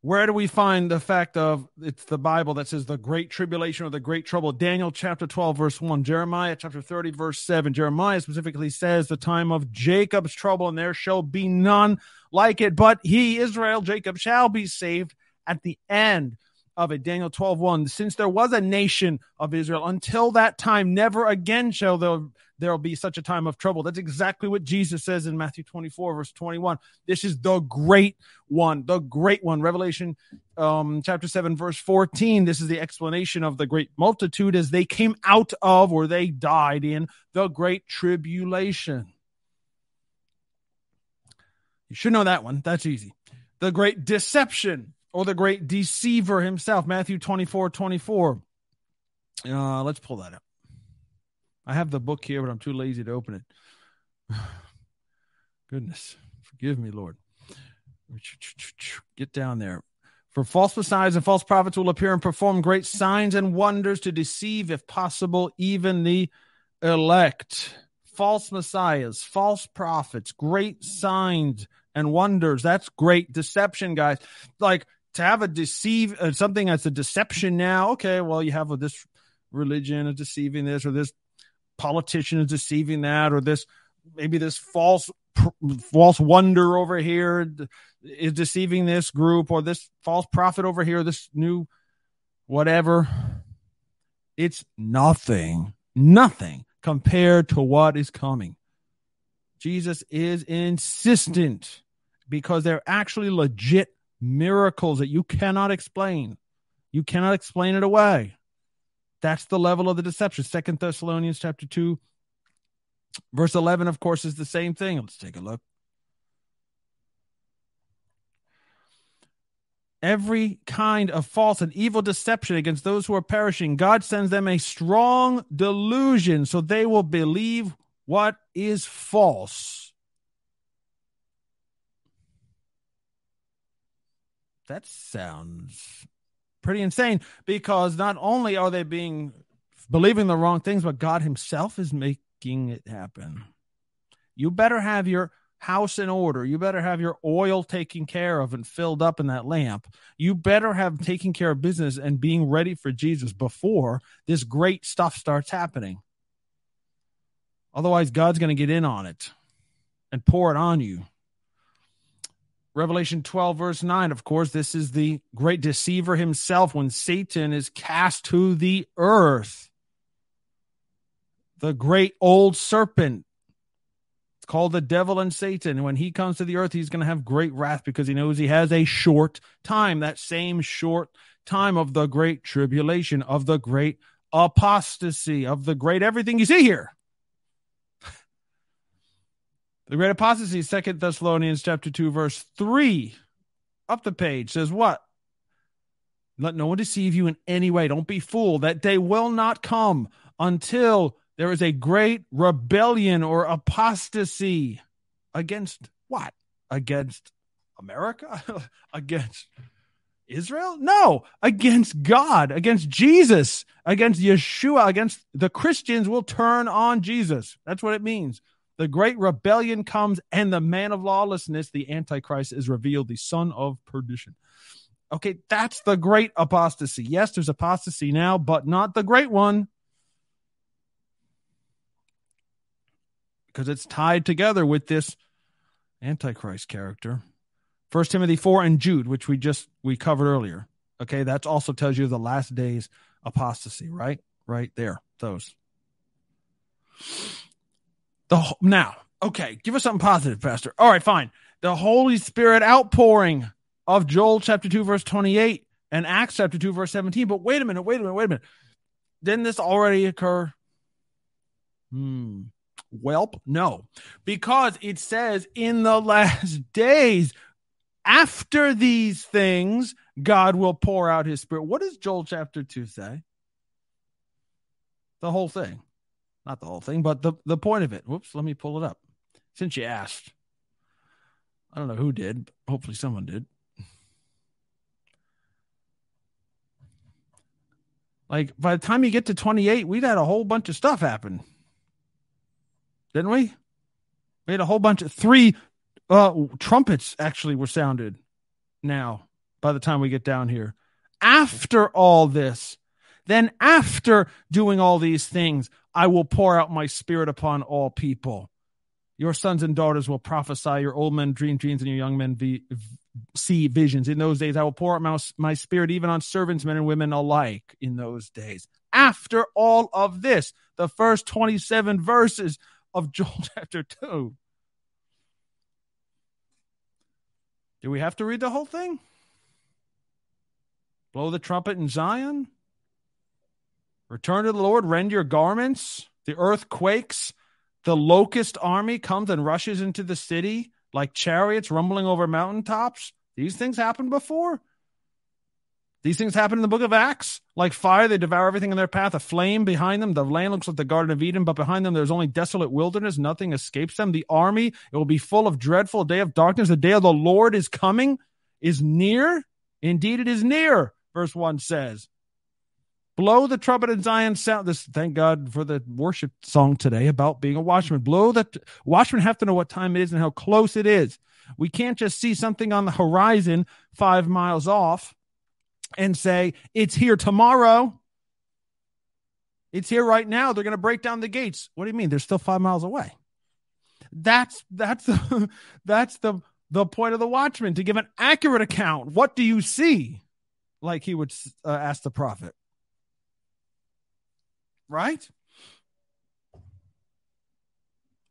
Where do we find the fact of it's the Bible that says the great tribulation or the great trouble? Daniel chapter 12, verse 1, Jeremiah chapter 30, verse 7. Jeremiah specifically says the time of Jacob's trouble, and there shall be none like it, but he, Israel, Jacob, shall be saved at the end of it. Daniel 12, 1. Since there was a nation of Israel, until that time, never again shall there there'll be such a time of trouble. That's exactly what Jesus says in Matthew 24, verse 21. This is the great one, the great one. Revelation um, chapter 7, verse 14. This is the explanation of the great multitude as they came out of or they died in the great tribulation. You should know that one. That's easy. The great deception or the great deceiver himself, Matthew 24, 24. Uh, let's pull that up. I have the book here, but I'm too lazy to open it. (sighs) Goodness, forgive me, Lord. Get down there. For false messiahs and false prophets will appear and perform great signs and wonders to deceive, if possible, even the elect. False messiahs, false prophets, great signs and wonders. That's great deception, guys. Like to have a deceive uh, something that's a deception now. Okay, well, you have this religion of deceiving this or this politician is deceiving that, or this maybe this false false wonder over here is deceiving this group, or this false prophet over here, this new whatever. It's nothing, nothing compared to what is coming. Jesus is insistent because they're actually legit miracles that you cannot explain. You cannot explain it away. That's the level of the deception. Second Thessalonians chapter 2, Verse 11, of course, is the same thing. Let's take a look. Every kind of false and evil deception against those who are perishing, God sends them a strong delusion so they will believe what is false. That sounds pretty insane because not only are they being believing the wrong things, but God Himself is making it happen. You better have your house in order. You better have your oil taken care of and filled up in that lamp. You better have taken care of business and being ready for Jesus before this great stuff starts happening. Otherwise, God's going to get in on it and pour it on you. Revelation 12, verse 9, of course, this is the great deceiver himself when Satan is cast to the earth. The great old serpent. It's called the devil and Satan. When he comes to the earth, he's going to have great wrath because he knows he has a short time, that same short time of the great tribulation, of the great apostasy, of the great everything you see here. The great apostasy, Second Thessalonians chapter 2, verse 3. Up the page says what? Let no one deceive you in any way. Don't be fooled. That day will not come until there is a great rebellion or apostasy against what? Against America? (laughs) against Israel? No, against God, against Jesus, against Yeshua, against the Christians will turn on Jesus. That's what it means. The great rebellion comes, and the man of lawlessness, the Antichrist, is revealed, the son of perdition. Okay, that's the great apostasy. Yes, there's apostasy now, but not the great one. Because it's tied together with this Antichrist character. First Timothy 4 and Jude, which we just we covered earlier. Okay, that also tells you the last days apostasy, right? Right there. Those. The now, okay, give us something positive, Pastor. All right, fine. The Holy Spirit outpouring of Joel chapter 2, verse 28 and Acts chapter 2, verse 17. But wait a minute, wait a minute, wait a minute. Didn't this already occur? Hmm. Welp, no, because it says in the last (laughs) days, after these things, God will pour out his spirit. What does Joel chapter 2 say? The whole thing not the whole thing, but the the point of it. Whoops, let me pull it up. Since you asked, I don't know who did. hopefully, someone did. Like by the time you get to 28, we'd had a whole bunch of stuff happen, didn't we? We had a whole bunch of three uh, trumpets actually were sounded. Now, by the time we get down here, after all this, then after doing all these things, I will pour out my spirit upon all people. Your sons and daughters will prophesy, your old men dream dreams, and your young men v- see visions. In those days, I will pour out my, my spirit even on servants, men and women alike. In those days, after all of this, the first 27 verses of Joel (laughs) chapter 2. Do we have to read the whole thing? Blow the trumpet in Zion? Return to the Lord, rend your garments. The earth quakes. The locust army comes and rushes into the city like chariots rumbling over mountaintops. These things happened before. These things happen in the book of Acts. Like fire, they devour everything in their path. A flame behind them. The land looks like the Garden of Eden, but behind them there's only desolate wilderness. Nothing escapes them. The army, it will be full of dreadful day of darkness. The day of the Lord is coming, is near. Indeed, it is near, verse 1 says. Blow the trumpet in Zion sound. This thank God for the worship song today about being a watchman. Blow that watchmen have to know what time it is and how close it is. We can't just see something on the horizon five miles off and say, it's here tomorrow. It's here right now. They're going to break down the gates. What do you mean? They're still five miles away. That's that's the (laughs) that's the the point of the watchman to give an accurate account. What do you see? Like he would uh, ask the prophet right?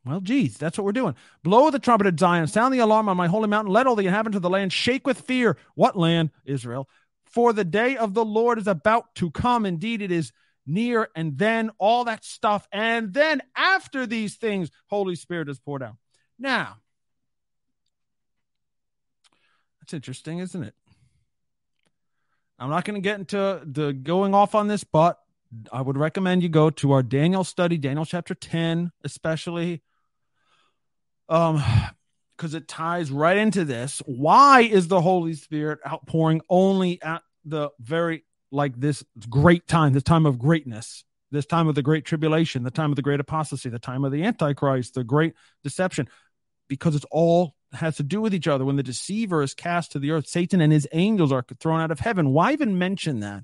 Well, geez, that's what we're doing. Blow the trumpet at Zion, sound the alarm on my holy mountain, let all the inhabitants of the land shake with fear. What land? Israel. For the day of the Lord is about to come. Indeed, it is near, and then all that stuff. And then after these things, Holy Spirit is poured out. Now, that's interesting, isn't it? I'm not going to get into the going off on this, but I would recommend you go to our Daniel study, Daniel chapter 10, especially. Um, because it ties right into this. Why is the Holy Spirit outpouring only at the very like this great time, this time of greatness, this time of the great tribulation, the time of the great apostasy, the time of the antichrist, the great deception? Because it's all has to do with each other. When the deceiver is cast to the earth, Satan and his angels are thrown out of heaven. Why even mention that?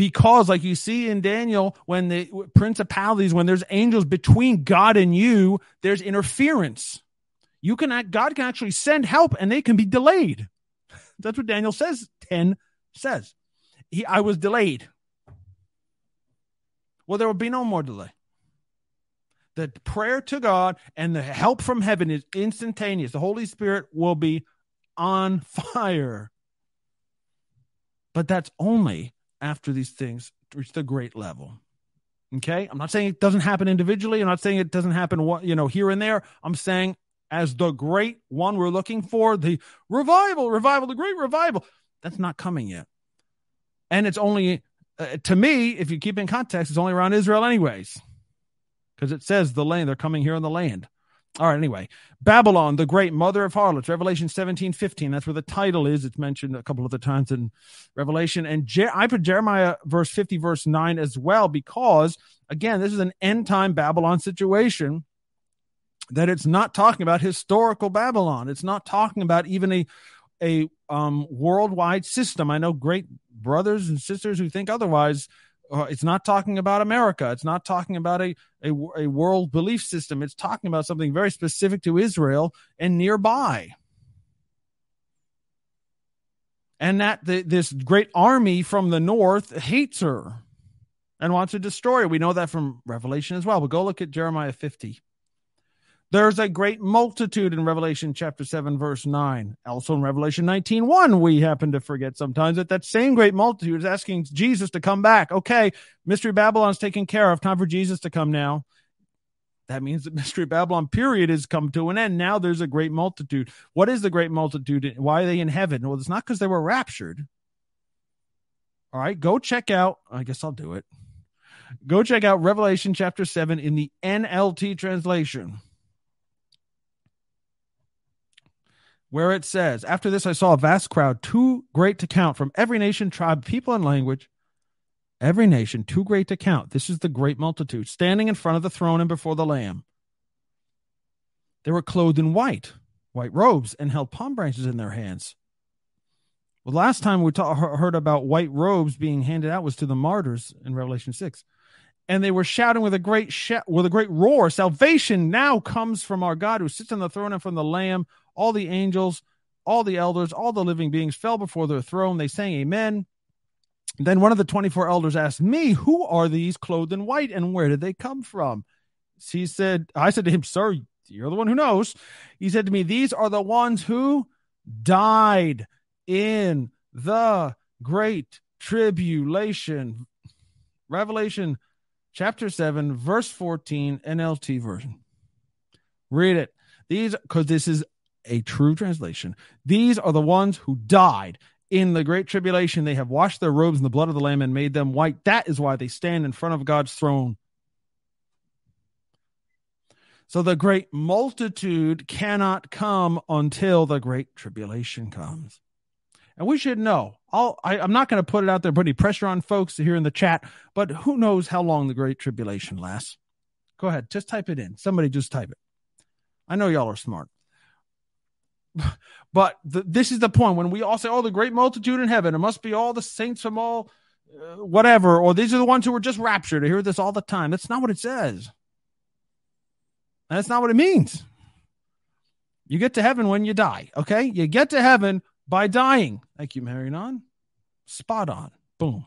Because like you see in Daniel when the principalities when there's angels between God and you there's interference. You can act, God can actually send help and they can be delayed. (laughs) That's what Daniel says 10 says. He I was delayed. Well there will be no more delay. The prayer to God and the help from heaven is instantaneous. The holy spirit will be on fire. But that's only after these things reach the great level. Okay. I'm not saying it doesn't happen individually. I'm not saying it doesn't happen, you know, here and there. I'm saying as the great one we're looking for, the revival, revival, the great revival, that's not coming yet. And it's only, uh, to me, if you keep in context, it's only around Israel, anyways, because it says the land, they're coming here in the land. All right, anyway, Babylon, the great mother of harlots, Revelation 17, 15. That's where the title is. It's mentioned a couple of the times in Revelation. And Je- I put Jeremiah verse 50, verse 9 as well, because again, this is an end time Babylon situation that it's not talking about historical Babylon. It's not talking about even a, a um, worldwide system. I know great brothers and sisters who think otherwise uh, it's not talking about America. It's not talking about a, a, a world belief system. It's talking about something very specific to Israel and nearby. And that the, this great army from the north hates her and wants to destroy her. We know that from Revelation as well. But go look at Jeremiah 50. There's a great multitude in Revelation chapter 7, verse 9. Also in Revelation 19, 1, we happen to forget sometimes that that same great multitude is asking Jesus to come back. Okay, Mystery Babylon's taken care of. Time for Jesus to come now. That means that (laughs) Mystery Babylon period has come to an end. Now there's a great multitude. What is the great multitude? Why are they in heaven? Well, it's not because they were raptured. All right, go check out. I guess I'll do it. Go check out Revelation chapter 7 in the NLT translation. Where it says, After this, I saw a vast crowd, too great to count, from every nation, tribe, people, and language. Every nation, too great to count. This is the great multitude, standing in front of the throne and before the Lamb. They were clothed in white, white robes, and held palm branches in their hands. Well, last time we ta- heard about white robes being handed out was to the martyrs in Revelation 6 and they were shouting with a great sh- with a great roar salvation now comes from our god who sits on the throne and from the lamb all the angels all the elders all the living beings fell before their throne. They sang amen. Then one of the 24 elders asked me who are these clothed in white and where did they come from? He said i said to him sir you're the one who knows. He said to me these are the ones who died in the great tribulation. Revelation chapter 7, verse 14, NLT version. Read it. These, because this is a true translation. These are the ones who died in the great tribulation. They have washed their robes in the blood of the Lamb and made them white. That is why they stand in front of God's throne. So the great multitude cannot come until the great tribulation comes. And we should know. I'll, I, am not going to put it out there, put any pressure on folks here in the chat, but who knows how long the Great Tribulation lasts? Go ahead, just type it in. Somebody just type it. I know y'all are smart. But the, this is the point when we all say, oh, the great multitude in heaven, it must be all the saints from all uh, whatever, or these are the ones who were just raptured. I hear this all the time. That's not what it says. That's not what it means. You get to heaven when you die, okay? You get to heaven by dying. Thank you, Marinon. Spot on. Boom.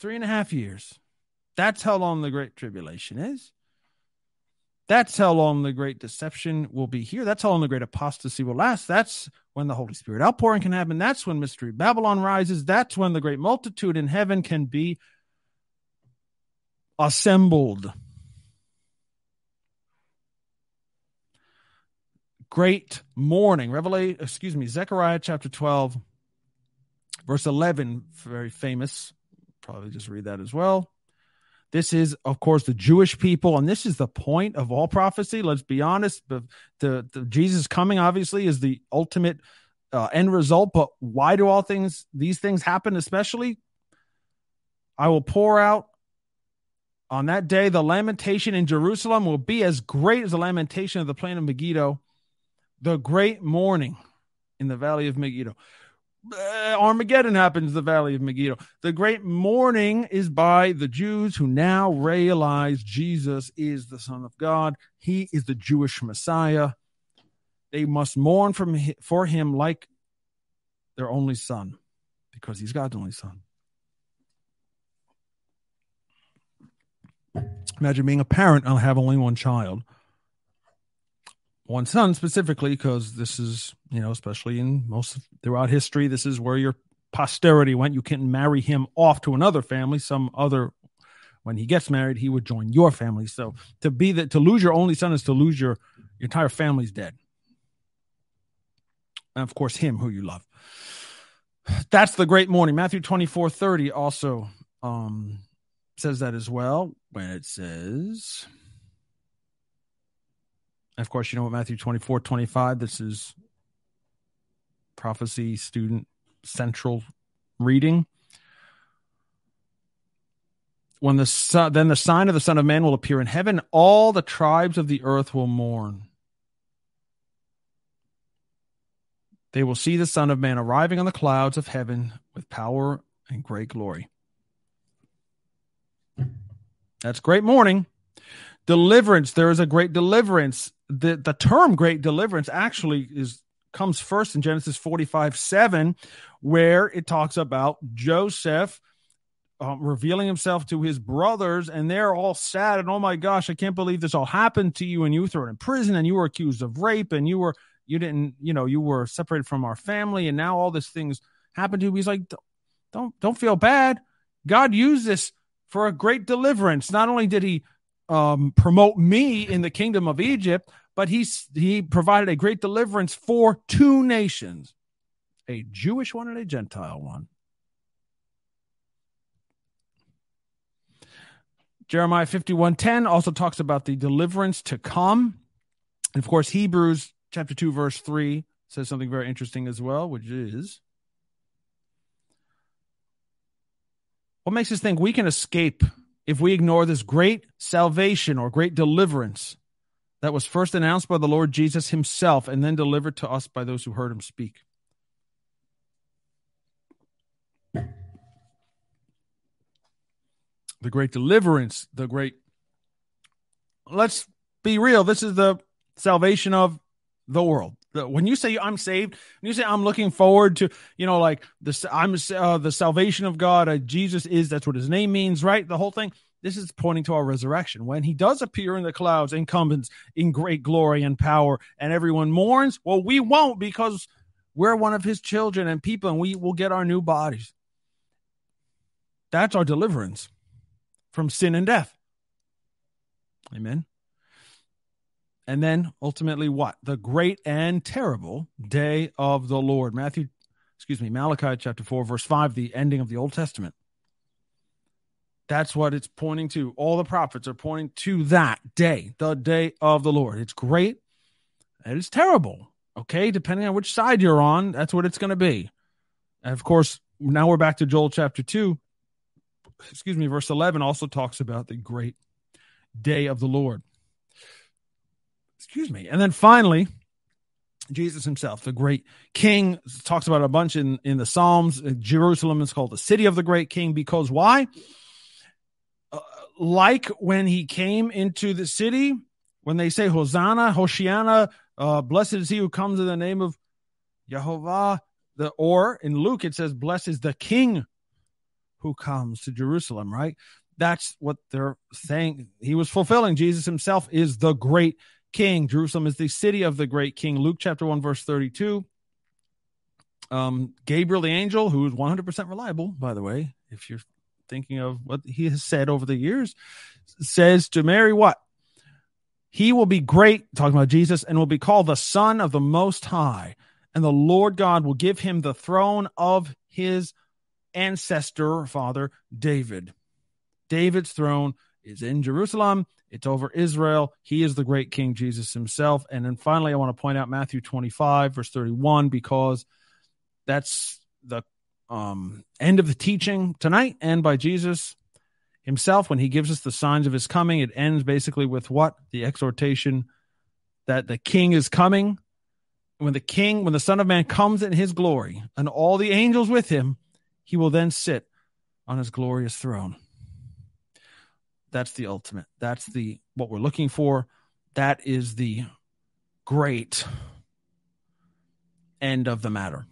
Three and a half years. That's how long the Great Tribulation is. That's how long the great deception will be here. That's how long the great apostasy will last. That's when the Holy Spirit outpouring can happen. That's when Mystery Babylon rises. That's when the great multitude in heaven can be assembled. Great mourning. Revelation, excuse me, Zechariah chapter 12, verse 11, very famous. Probably just read that as well. This is, of course, the Jewish people, and this is the point of all prophecy. Let's be honest. The, the, the Jesus coming, obviously, is the ultimate uh, end result. But why do all things, these things happen, especially? I will pour out on that day, the lamentation in Jerusalem will be as great as the lamentation of the plain of Megiddo, the great mourning in the valley of Megiddo. Uh, Armageddon happens the valley of Megiddo. The great mourning is by the Jews who now realize Jesus is the Son of God. He is the Jewish Messiah. They must mourn from for him like their only son, because he's God's only son. Imagine being a parent and have only one child, one son specifically, because this is, you know, especially in most throughout history, this is where your posterity went. You can't marry him off to another family, some other. When he gets married, he would join your family. So to be that to lose your only son is to lose your, your entire family's dead. And of course, him who you love. That's the great mourning. Matthew 24 30 also um, says that as well when it says, of course, you know what Matthew 24, 25, this is prophecy student central reading. When the son, then the sign of the Son of Man will appear in heaven, all the tribes of the earth will mourn. They will see the Son of Man arriving on the clouds of heaven with power and great glory. That's great mourning. Deliverance. There is a great deliverance. The the term great deliverance actually is comes first in Genesis 45 7, where it talks about Joseph um, revealing himself to his brothers, and they're all sad and oh my gosh, I can't believe this all happened to you, and you were thrown in prison, and you were accused of rape, and you were you didn't you know you were separated from our family, and now all these things happened to you. He's like, don't don't feel bad. God used this for a great deliverance. Not only did he um, promote me in the kingdom of Egypt, but he, he provided a great deliverance for two nations a Jewish one and a Gentile one. Jeremiah 51:10 also talks about the deliverance to come. And of course, Hebrews chapter 2 verse 3 says something very interesting as well, which is What makes us think we can escape if we ignore this great salvation or great deliverance that was first announced by the Lord Jesus himself and then delivered to us by those who heard him speak? The great deliverance, the great. Let's be real. This is the salvation of the world when you say I'm saved, when you say I'm looking forward to, you know, like the I'm uh, the salvation of God, uh, Jesus is that's what his name means, right? The whole thing. This is pointing to our resurrection when he does appear in the clouds, incumbents in great glory and power, and everyone mourns. Well, we won't because we're one of his children and people, and we will get our new bodies. That's our deliverance from sin and death. Amen. And then ultimately, what? The great and terrible day of the Lord. Matthew, excuse me, Malachi chapter 4, verse 5, the ending of the Old Testament. That's what it's pointing to. All the prophets are pointing to that day, the day of the Lord. It's great and it's terrible. Okay. Depending on which side you're on, that's what it's going to be. And of course, now we're back to Joel chapter 2. Excuse me, verse 11 also talks about the great day of the Lord. Excuse me. And then finally, Jesus himself, the great king, talks about a bunch in, in the Psalms. Jerusalem is called the city of the great king because why? Uh, like when he came into the city, when they say Hosanna, Hoshiana, uh, blessed is he who comes in the name of Jehovah, the or in Luke it says, blessed is the king who comes to Jerusalem, right? That's what they're saying. He was fulfilling. Jesus himself is the great king. Jerusalem is the city of the great king. Luke chapter 1, verse 32. Um, Gabriel the angel, who is 100% reliable, by the way, if you're thinking of what he has said over the years, says to Mary, what? He will be great, talking about Jesus, and will be called the Son of the Most High. And the Lord God will give him the throne of his ancestor, father David. David's throne is in Jerusalem. It's over Israel. He is the great King Jesus himself. And then finally, I want to point out Matthew 25, verse 31, because that's the um, end of the teaching tonight and by Jesus himself when he gives us the signs of his coming. It ends basically with what? The exhortation that the king is coming. When the king, when the Son of Man comes in his glory and all the angels with him, he will then sit on his glorious throne. That's the ultimate. That's the what we're looking for. That is the great end of the matter.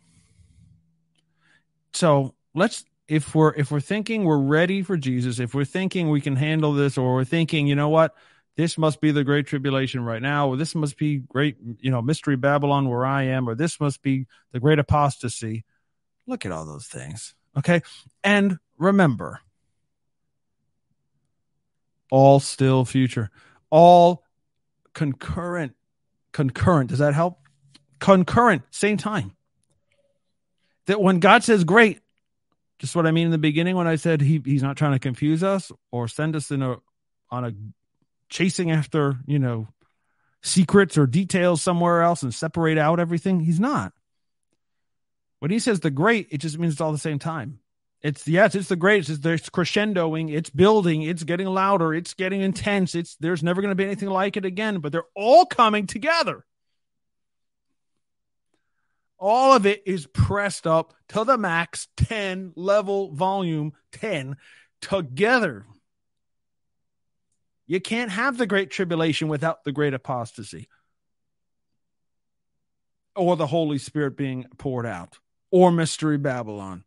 So let's if we're if we're thinking we're ready for Jesus, if we're thinking we can handle this, or we're thinking, you know what, this must be the great tribulation right now, or this must be great, you know, mystery Babylon where I am, or this must be the great apostasy. Look at all those things. Okay. And remember, all still future, all concurrent, concurrent. Does that help? Concurrent, same time. That when God says great, just what I mean in the beginning when I said he, he's not trying to confuse us or send us in a on a chasing after, you know, secrets or details somewhere else and separate out everything. He's not. When he says the great, it just means it's all the same time. It's yes, it's the great. It's there's crescendoing, it's building, it's getting louder, it's getting intense. It's there's never going to be anything like it again, but they're all coming together. All of it is pressed up to the max 10 level volume 10 together. You can't have the great tribulation without the great apostasy or the Holy Spirit being poured out or Mystery Babylon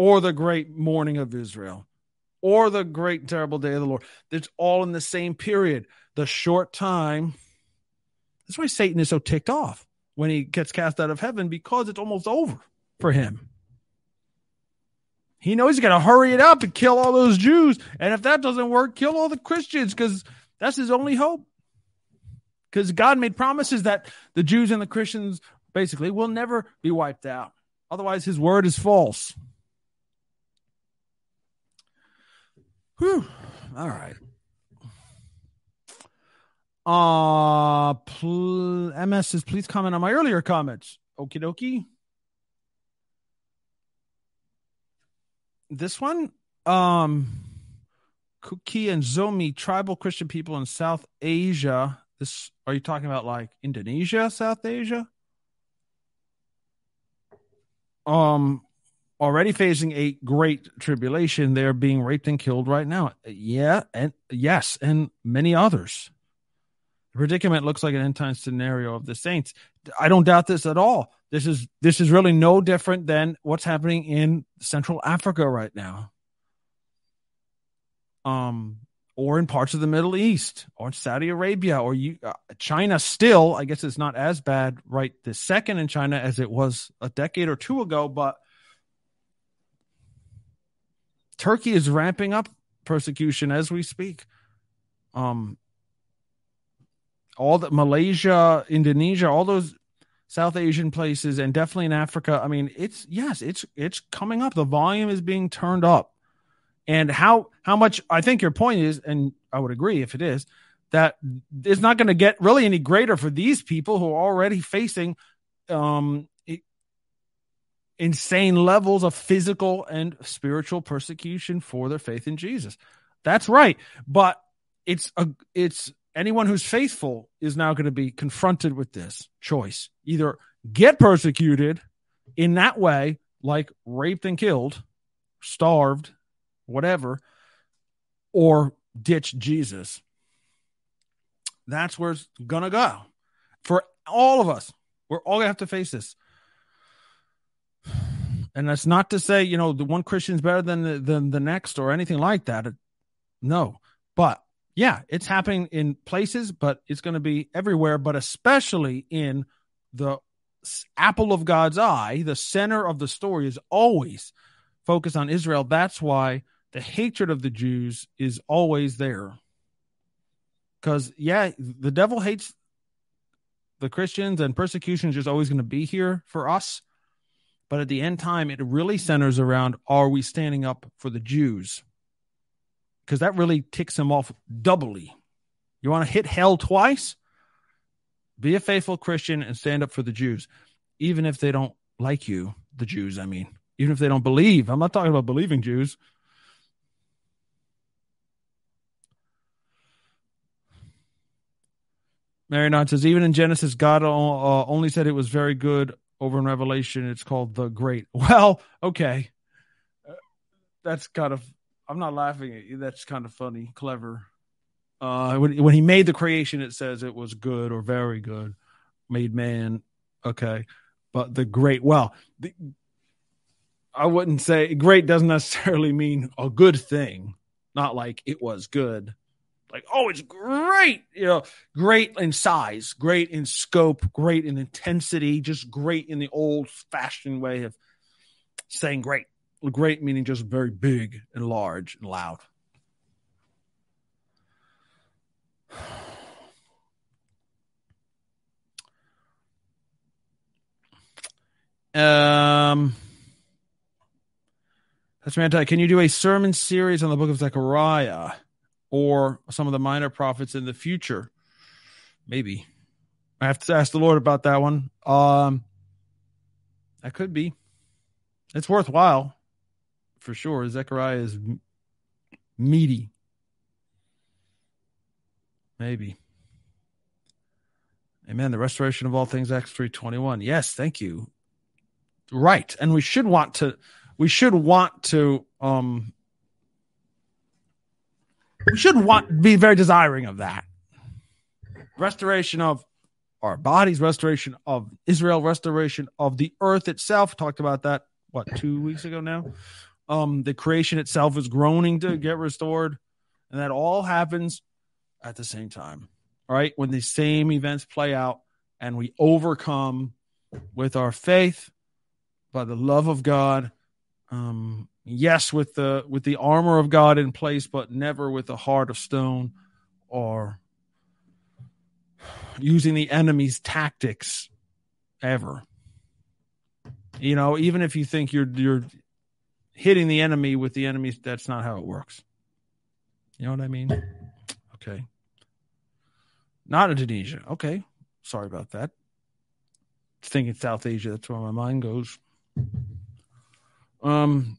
or the great mourning of Israel or the great terrible day of the Lord. It's all in the same period. The short time. That's why Satan is so ticked off when he gets cast out of heaven because it's almost over for him. He knows he's got to hurry it up and kill all those Jews. And if that doesn't work, kill all the Christians because that's his only hope. Because God made promises that the Jews and the Christians basically will never be wiped out. Otherwise, his word is false. Whew. All right. Uh, pl- MS says, please comment on my earlier comments. Okie dokie. This one, um, Kuki and Zomi, tribal Christian people in South Asia. This are you talking about like Indonesia, South Asia? Um, already facing a great tribulation. They're being raped and killed right now. Yeah, and yes, and many others. The predicament looks like an end time scenario of the saints. I don't doubt this at all. This is this is really no different than what's happening in Central Africa right now. Um or in parts of the Middle East or Saudi Arabia or you, uh, China still, I guess it's not as bad right this second in China as it was a decade or two ago, but Turkey is ramping up persecution as we speak. Um, all the Malaysia, Indonesia, all those South Asian places, and definitely in Africa. I mean, it's yes, it's it's coming up. The volume is being turned up, and how how much I think your point is, and I would agree if it is that it's not going to get really any greater for these people who are already facing um, insane levels of physical and spiritual persecution for their faith in Jesus. That's right, but it's a it's anyone who's faithful is now going to be confronted with this choice. Either get persecuted in that way like raped and killed starved whatever or ditch jesus. That's where it's gonna go. For all of us we're all gonna have to face this and that's not to say you know the one Christian's better than the, than the next or anything like that. No, but yeah, it's happening in places, but it's going to be everywhere, but especially in the apple of God's eye. The center of the story is always focused on Israel. That's why the hatred of the Jews is always there. Because, yeah, the devil hates the Christians, and persecution is just always going to be here for us. But at the end time, it really centers around are we standing up for the Jews? Because that really ticks him off doubly. You want to hit hell twice? Be a faithful Christian and stand up for the Jews, even if they don't like you, the Jews, I mean, even if they don't believe. I'm not talking about believing Jews. Mary Marinon says, even in Genesis, God uh, only said it was very good. Over in Revelation, it's called the Great. (laughs) Well, okay. Uh, that's kind of, I'm not laughing at you. That's kind of funny, clever. Uh, when, when he made the creation, it says it was good or very good. Made man. Okay. But the great, well, the, I wouldn't say great doesn't necessarily mean a good thing. Not like it was good like, oh, it's great, you know, great in size, great in scope, great in intensity, just great in the old fashioned way of saying great. Great meaning just very big and large and loud. (sighs) Um, that's Mantei. Can you do a sermon series on the book of Zechariah? Or some of the minor prophets in the future. Maybe. I have to ask the Lord about that one. Um that could be. It's worthwhile for sure. Zechariah is meaty. Maybe. Amen. The restoration of all things, Acts 321. Yes, thank you. Right. And we should want to we should want to um we should want be very desiring of that restoration of our bodies, restoration of Israel, restoration of the earth itself. Talked about that what two weeks ago now. Um, the creation itself is groaning to get restored, and that all happens at the same time. All right, when the same events play out, and we overcome with our faith by the love of God, um, yes with the with the armor of god in place but never with a heart of stone or using the enemy's tactics ever. You know even if you think you're you're hitting the enemy with the enemy that's not how it works. You know what i mean? Okay. Not indonesia okay. Sorry about that. Thinking south asia that's where my mind goes. Um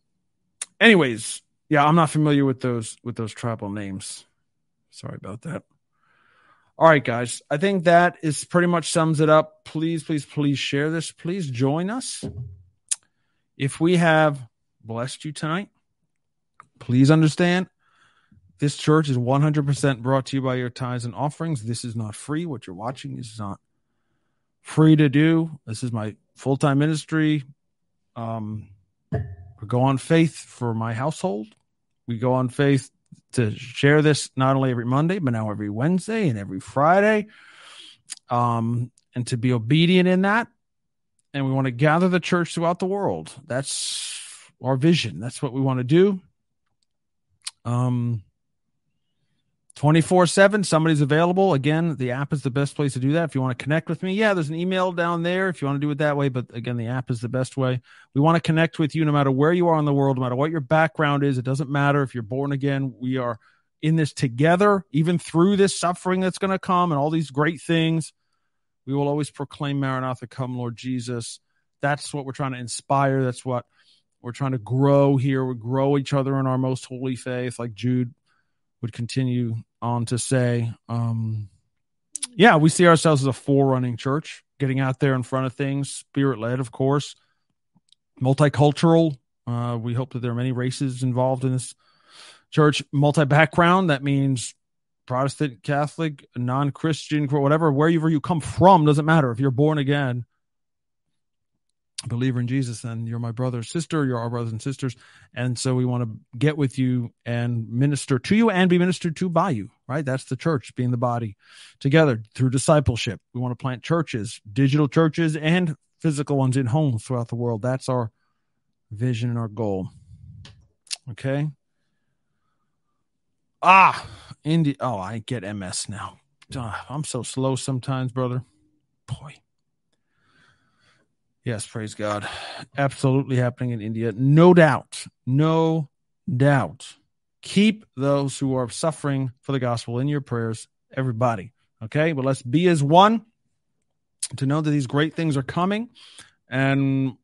anyways, yeah, I'm not familiar with those with those tribal names. Sorry about that. All right, guys. I think that is pretty much sums it up. Please, please, please share this. Please join us. If we have blessed you tonight, please understand this church is 100% brought to you by your tithes and offerings. This is not free. What you're watching is not free to do. This is my full time ministry. Um, we go on faith for my household. We go on faith to share this not only every Monday, but now every Wednesday and every Friday. Um, and to be obedient in that. And we want to gather the church throughout the world. That's our vision. That's what we want to do. Um, 24 7 somebody's available. Again the app is the best place to do that. If you want to connect with me yeah there's an email down there if you want to do it that way but again the app is the best way. We want to connect with you no matter where you are in the world no matter what your background is it doesn't matter if you're born again we are in this together even through this suffering that's going to come and all these great things. We will always proclaim maranatha come lord jesus. That's what we're trying to inspire. That's what we're trying to grow here. We grow each other in our most holy faith like jude would continue on to say, um, yeah, we see ourselves as a forerunning church, getting out there in front of things, spirit led, of course, multicultural. Uh, we hope that there are many races involved in this church, multi background. That means Protestant, Catholic, non Christian, whatever, wherever you come from, doesn't matter. If you're born again, believer in Jesus, and you're my brother sister. You're our brothers and sisters. And so we want to get with you and minister to you and be ministered to by you, right? That's the church being the body together through discipleship. We want to plant churches, digital churches and physical ones in homes throughout the world. That's our vision and our goal. Okay. Ah, India. Oh, I get MS now. Ah, I'm so slow sometimes, brother. Boy. Yes, praise God. Absolutely happening in India. No doubt. No doubt. Keep those who are suffering for the gospel in your prayers, everybody. Okay, but let's be as one to know that these great things are coming and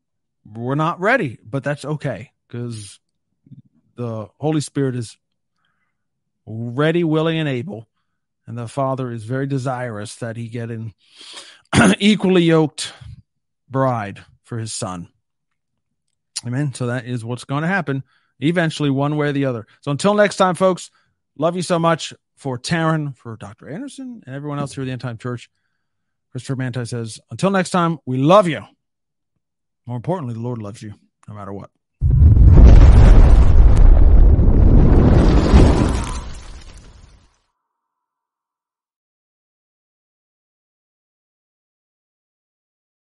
we're not ready, but that's okay because the Holy Spirit is ready, willing, and able. And the Father is very desirous that he get in (clears throat) equally yoked bride for his son. Amen. So that is what's going to happen eventually, one way or the other. So until next time, folks, love you so much. For Taryn, for Dr. Anderson, and everyone else here at the End Time Church, Christopher Mantei says, until next time, we love you. More importantly, the Lord loves you no matter what.